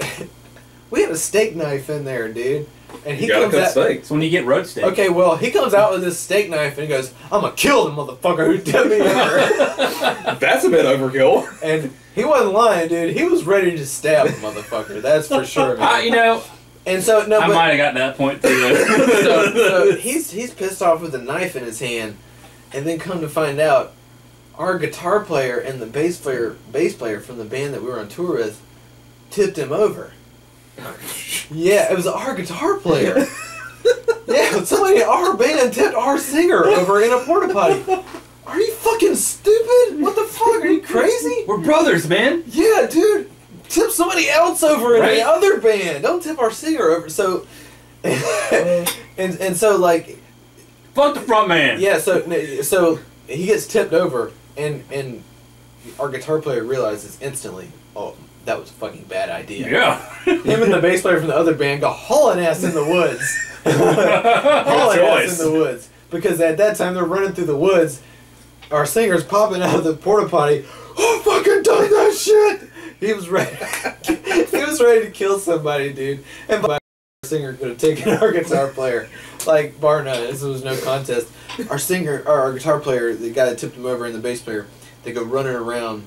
we had a steak knife in there, dude, and he gotta comes out. steaks. It's when you get road steak. Okay, well, he comes out with his steak knife and he goes, "I'm gonna kill the motherfucker who tipped me over." That's a bit overkill. and he wasn't lying, dude. He was ready to stab the motherfucker. That's for sure, man. Uh, you know, and so no, I but might have gotten that point too. so, so he's he's pissed off with a knife in his hand, and then come to find out, our guitar player and the bass player bass player from the band that we were on tour with, tipped him over. Yeah, it was our guitar player. yeah, somebody in our band tipped our singer over in a porta potty. Are you fucking stupid? What the fuck? Are you crazy? We're brothers, man. Yeah, dude. Tip somebody else over in Right? the other band. Don't tip our singer over. So, and and so like Fuck the front man. yeah. So so he gets tipped over, and and our guitar player realizes instantly, oh, that was a fucking bad idea. Yeah. Him and the bass player from the other band go hauling ass in the woods. hauling ass in the woods because at that time they're running through the woods. Our singer's popping out of the porta potty. Oh, fucking done that shit. He was ready. he was ready to kill somebody, dude. And our singer could have taken our guitar player, like bar none. This was no contest. Our singer, or our guitar player, the guy that tipped him over, and the bass player, they go running around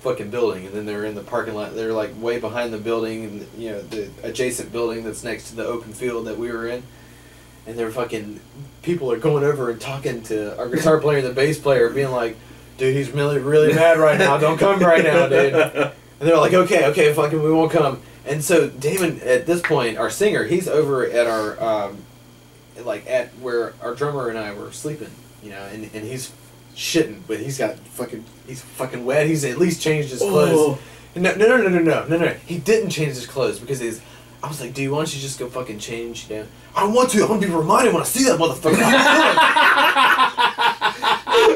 fucking building, and then they're in the parking lot. They're like way behind the building, and you know the adjacent building that's next to the open field that we were in. And they're fucking people are going over and talking to our guitar player and the bass player, being like, "Dude, he's really really mad right now. Don't come right now, dude." And they're like, "Okay, okay, fucking, we won't come." And so Damon, at this point, our singer, he's over at our, um, like at where our drummer and I were sleeping, you know, and, and he's shitting, but he's got fucking, he's fucking wet. He's at least changed his clothes. Oh. No, no, no, no, no, no, no, no. He didn't change his clothes because he's. I was like, dude, why don't you just go fucking change? You know? I don't want to. I'm gonna be reminded when I see that motherfucker.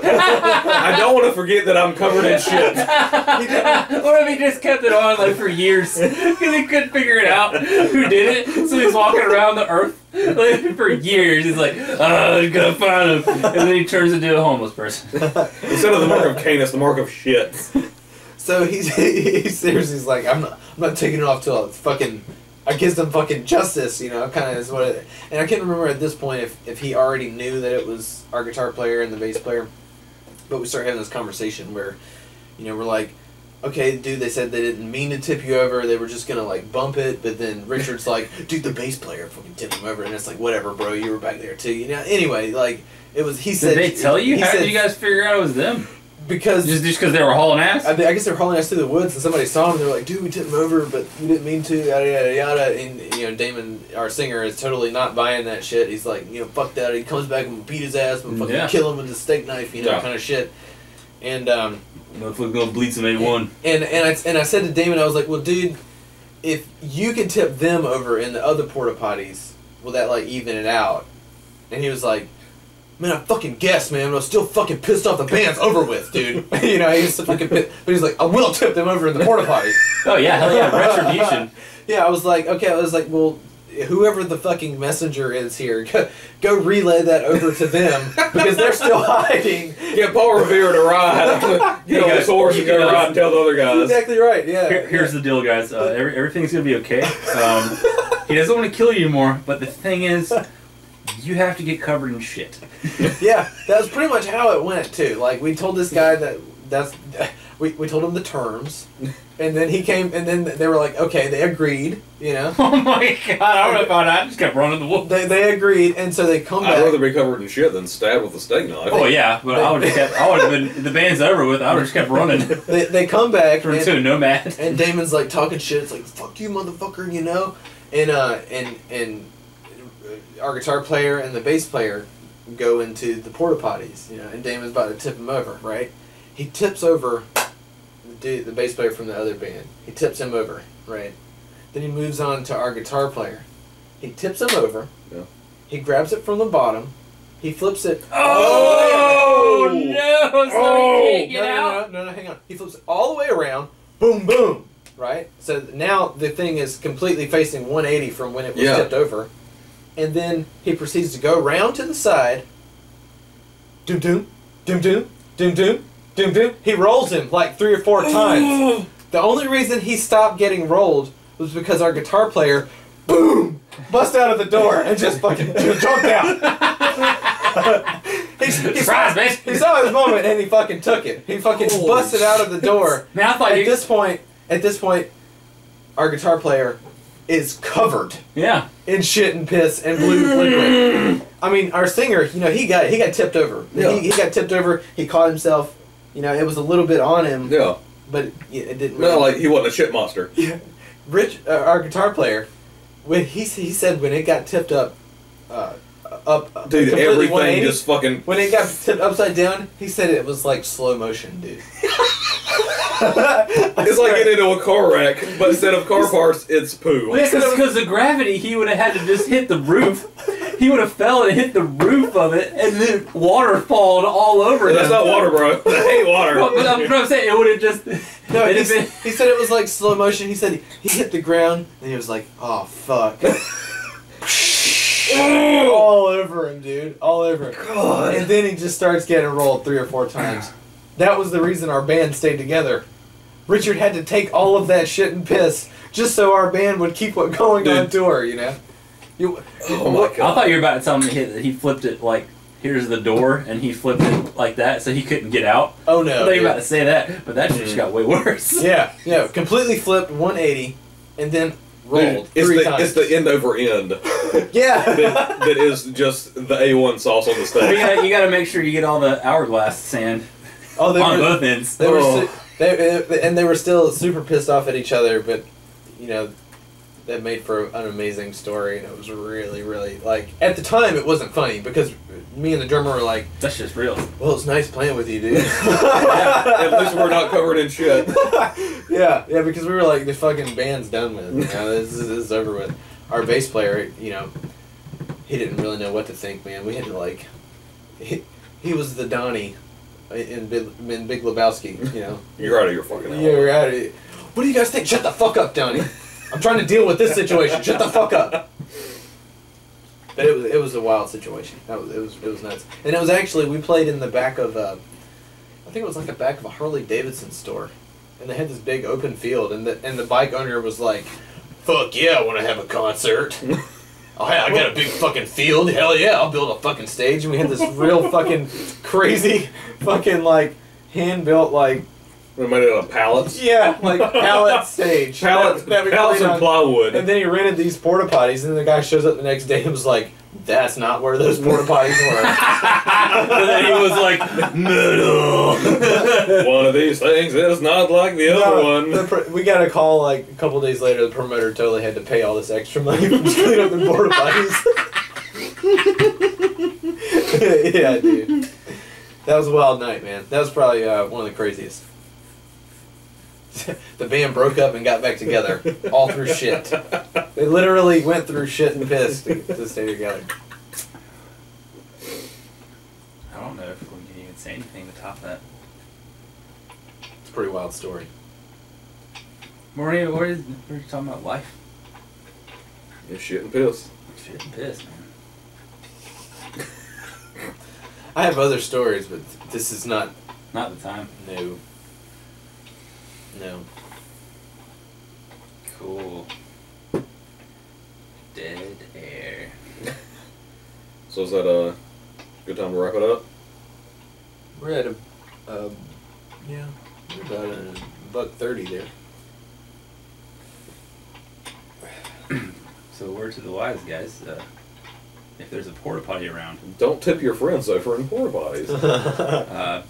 I don't want to forget that I'm covered in shit. what if he just kept it on like for years because he couldn't figure it out who did it? So he's walking around the earth like, for years. He's like, "Oh, I'm gonna find him," and then he turns into a homeless person. Instead of the mark of Cain, it's the mark of shit. so he's he's seriously he's like, I'm not, I'm not taking it off till it's fucking. I gives them fucking justice, you know, kind of is what it. And I can't remember at this point if, if he already knew that it was our guitar player and the bass player. But we started having this conversation where, you know, we're like, okay, dude, they said they didn't mean to tip you over. They were just gonna like bump it. But then Richard's like, dude, the bass player fucking tipped him over, and it's like, whatever, bro, you were back there too. You know. Anyway, like it was. He said. Did they tell you? he How said- did you guys figure out it was them? Because Just just because they were hauling ass? I, I guess they were hauling us through the woods, and somebody saw them. And they were like, "Dude, we tipped him over, but we didn't mean to." Yada yada yada. And you know, Damon, our singer, is totally not buying that shit. He's like, you know, fuck that. He comes back and beat his ass and fucking Yeah. kill him with a steak knife, you know, Yeah. kind of shit. And um, Motherfucker gonna bleed some A1. and and I and I said to Damon, I was like, "Well, dude, if you could tip them over in the other porta potties, will that like even it out?" And he was like, "Man, I fucking guess, man. but I was still fucking pissed off. The band's over with, dude. you know, he's so fucking pissed. But he's like, I will tip them over in the porta potty. Oh yeah, hell yeah, retribution. yeah, I was like, okay. I was like, well." Whoever the fucking messenger is here, go, go relay that over to them because they're still hiding. Get Paul Revere to ride. Get on guys- his horse and you go guys- ride and tell the other guys. Exactly right. Yeah. Here, here's the deal, guys. Uh, every, everything's gonna be okay. Um, he doesn't want to kill you anymore, but the thing is, you have to get covered in shit. yeah, that was pretty much how it went too. Like we told this guy that that's we, we told him the terms, and then he came, and then they were like, okay, they agreed. You know, Oh my god! I don't know about that. I just kept running the wolf. they they agreed, and so they come back. I'd back. rather be covered in shit than stabbed with a steak knife. Oh yeah, but I would have kept. I would have been. The band's over with. I would have just kept running. They, they come back, Turned and, into a nomad. and Damon's like talking shit. It's like fuck you, motherfucker, you know, and uh and and our guitar player and the bass player go into the porta potties, you know, and Damon's about to tip him over, right? He tips over the dude, the bass player from the other band. He tips him over, right? Then he moves on to our guitar player. He tips him over. Yeah. He grabs it from the bottom. He flips it. Oh, all the way oh, no! So Oh, he can't oh! no, get no, out. No, no, no, hang on. He flips it all the way around. Boom, boom. Right. So now the thing is completely facing 180 from when it was Yeah. tipped over, and then he proceeds to go round to the side. Doom, doom, doom, doom, doom, doom, doom, doom. He rolls him like three or four times. The only reason he stopped getting rolled was because our guitar player, boom, bust out of the door and just fucking jumped out. he, he, Surprise, saw, bitch. he saw his moment and he fucking took it. He fucking Holy busted out of the door. Man, I thought At you. this point, at this point, our guitar player is covered yeah. in shit and piss and blue liquid. I mean, our singer, you know, he got he got tipped over. Yeah. He, he got tipped over. He caught himself. You know, it was a little bit on him, Yeah. but it, it didn't. No, like he wasn't a shit monster. Yeah. Rich, uh, our guitar player, when he he said when it got tipped up, uh, up, Dude, completely everything 180, just fucking. when it got tipped upside down, he said it was like slow motion, dude. It's like getting into a car wreck, but instead of car parts, it's poo. Well, yeah, because the gravity, he would have had to just hit the roof. He would have fell and hit the roof of it, and then water fallen all over him. That's not water, bro. That ain't water. Well, but I'm, but I'm saying it would have just. No, it'd he, have been, he said it was like slow motion. He said he hit the ground and he was like, "Oh fuck." all over him, dude. All over him. God. And then he just starts getting rolled three or four times. That was the reason our band stayed together. Richard had to take all of that shit and piss just so our band would keep what going on tour, you know? You, Oh my I god. thought you were about to tell me he, that he flipped it like here's the door, and he flipped it like that so he couldn't get out. oh I no. thought you were about to say that, but that just Mm. got way worse. Yeah, yeah. Completely flipped 180 and then rolled Dude, it's three the times. it's the end over end yeah. that, that is just the A1 sauce on the You steak. gotta, you gotta make sure you get all the hourglass sand oh, they on were, both ends. They were, Oh. su- they, and they were still super pissed off at each other, but you know, that made for an amazing story, and it was really, really like at the time it wasn't funny because me and the drummer were like, That's just real. "Well, it's nice playing with you, dude." At least we're not covered in shit. yeah, yeah, because we were like, the fucking band's done with. You know, this, is, this is over with. Our bass player, you know, he didn't really know what to think, man. We had to like, he, he was the Donny in Big, in Big Lebowski, you know. You're out of your fucking Yeah, element. we're at it. What do you guys think? Shut the fuck up, Donny. I'm trying to deal with this situation. Shut the fuck up. But it was it was a wild situation. That was it was it was nuts. And it was actually we played in the back of uh, I think it was like the back of a Harley Davidson store, and they had this big open field, and the and the bike owner was like, "Fuck yeah, I want to have a concert." Oh hey, I got a big fucking field. Hell yeah, I'll build a fucking stage. And we had this real fucking crazy, fucking like hand built like We made it on pallets. yeah, like pallet stage. Pallets, that, that we pallets and on. plywood. And then he rented these porta potties, and then the guy shows up the next day and was like, "That's not where those porta potties were." and then he was like, metal. one of these things is not like the other No, one. the pr- we got a call like a couple days later. The promoter totally had to pay all this extra money for cleaning up the porta potties. yeah, dude. That was a wild night, man. That was probably uh, one of the craziest. the band broke up and got back together, all through shit. They literally went through shit and piss to, to stay together. I don't know if we can even say anything to top that. It's a pretty wild story. Maria, what is, we're talking about life. Yeah, shit and piss. Shit and piss, man. I have other stories, but this is not Not the time. new. No. Cool. Dead air. So is that a good time to wrap it up? We're at a, yeah, we're about a buck thirty there. So word to the wise guys, uh, if there's a porta potty around, Don't tip your friends over in porta potties. uh,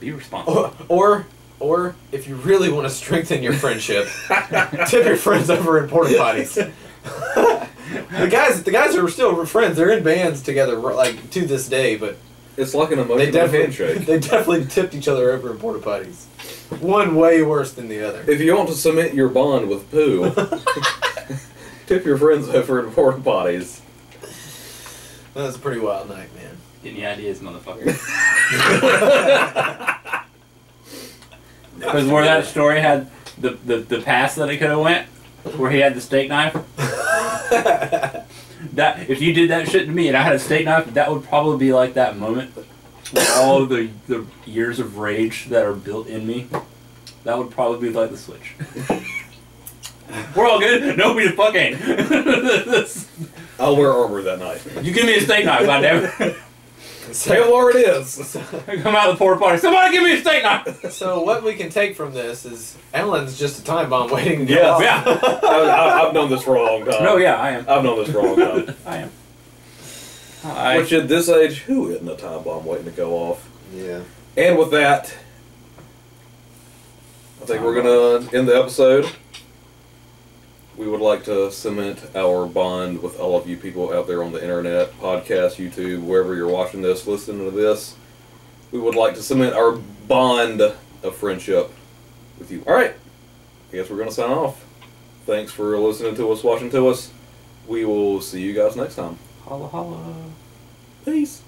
be responsible. or, or, or if you really want to strengthen your friendship, tip your friends over in porta potties. the guys, the guys are still friends. They're in bands together, like to this day. But It's like an they emotional definitely, handshake. they definitely tipped each other over in porta potties. One way worse than the other. If you want to cement your bond with poo, tip your friends over in porta potties. That was a pretty wild night, man. Any ideas, motherfucker? Because where that story had the, the, the pass that it could have went, where he had the steak knife. That if you did that shit to me and I had a steak knife, that would probably be like that moment. With all the the years of rage that are built in me, that would probably be like the switch. We're all good. Nobody the fuck ain't. I'll wear armor that night. you give me a steak knife, goddammit. Taylor it is. Come out of the porta potty. Somebody give me a steak knife. So what we can take from this is Allen's just a time bomb waiting to go Yes. off. Yeah. I, I, I've known this for a long time. No, yeah, I am. I've known this for a long time. I am. I, Which at this age, who isn't a time bomb waiting to go off? Yeah. And with that, I think we're gonna end the episode. We would like to cement our bond with all of you people out there on the internet, podcast, YouTube, wherever you're watching this, listening to this. We would like to cement our bond of friendship with you. All right, I guess we're gonna sign off. Thanks for listening to us, watching to us. We will see you guys next time. holla holla.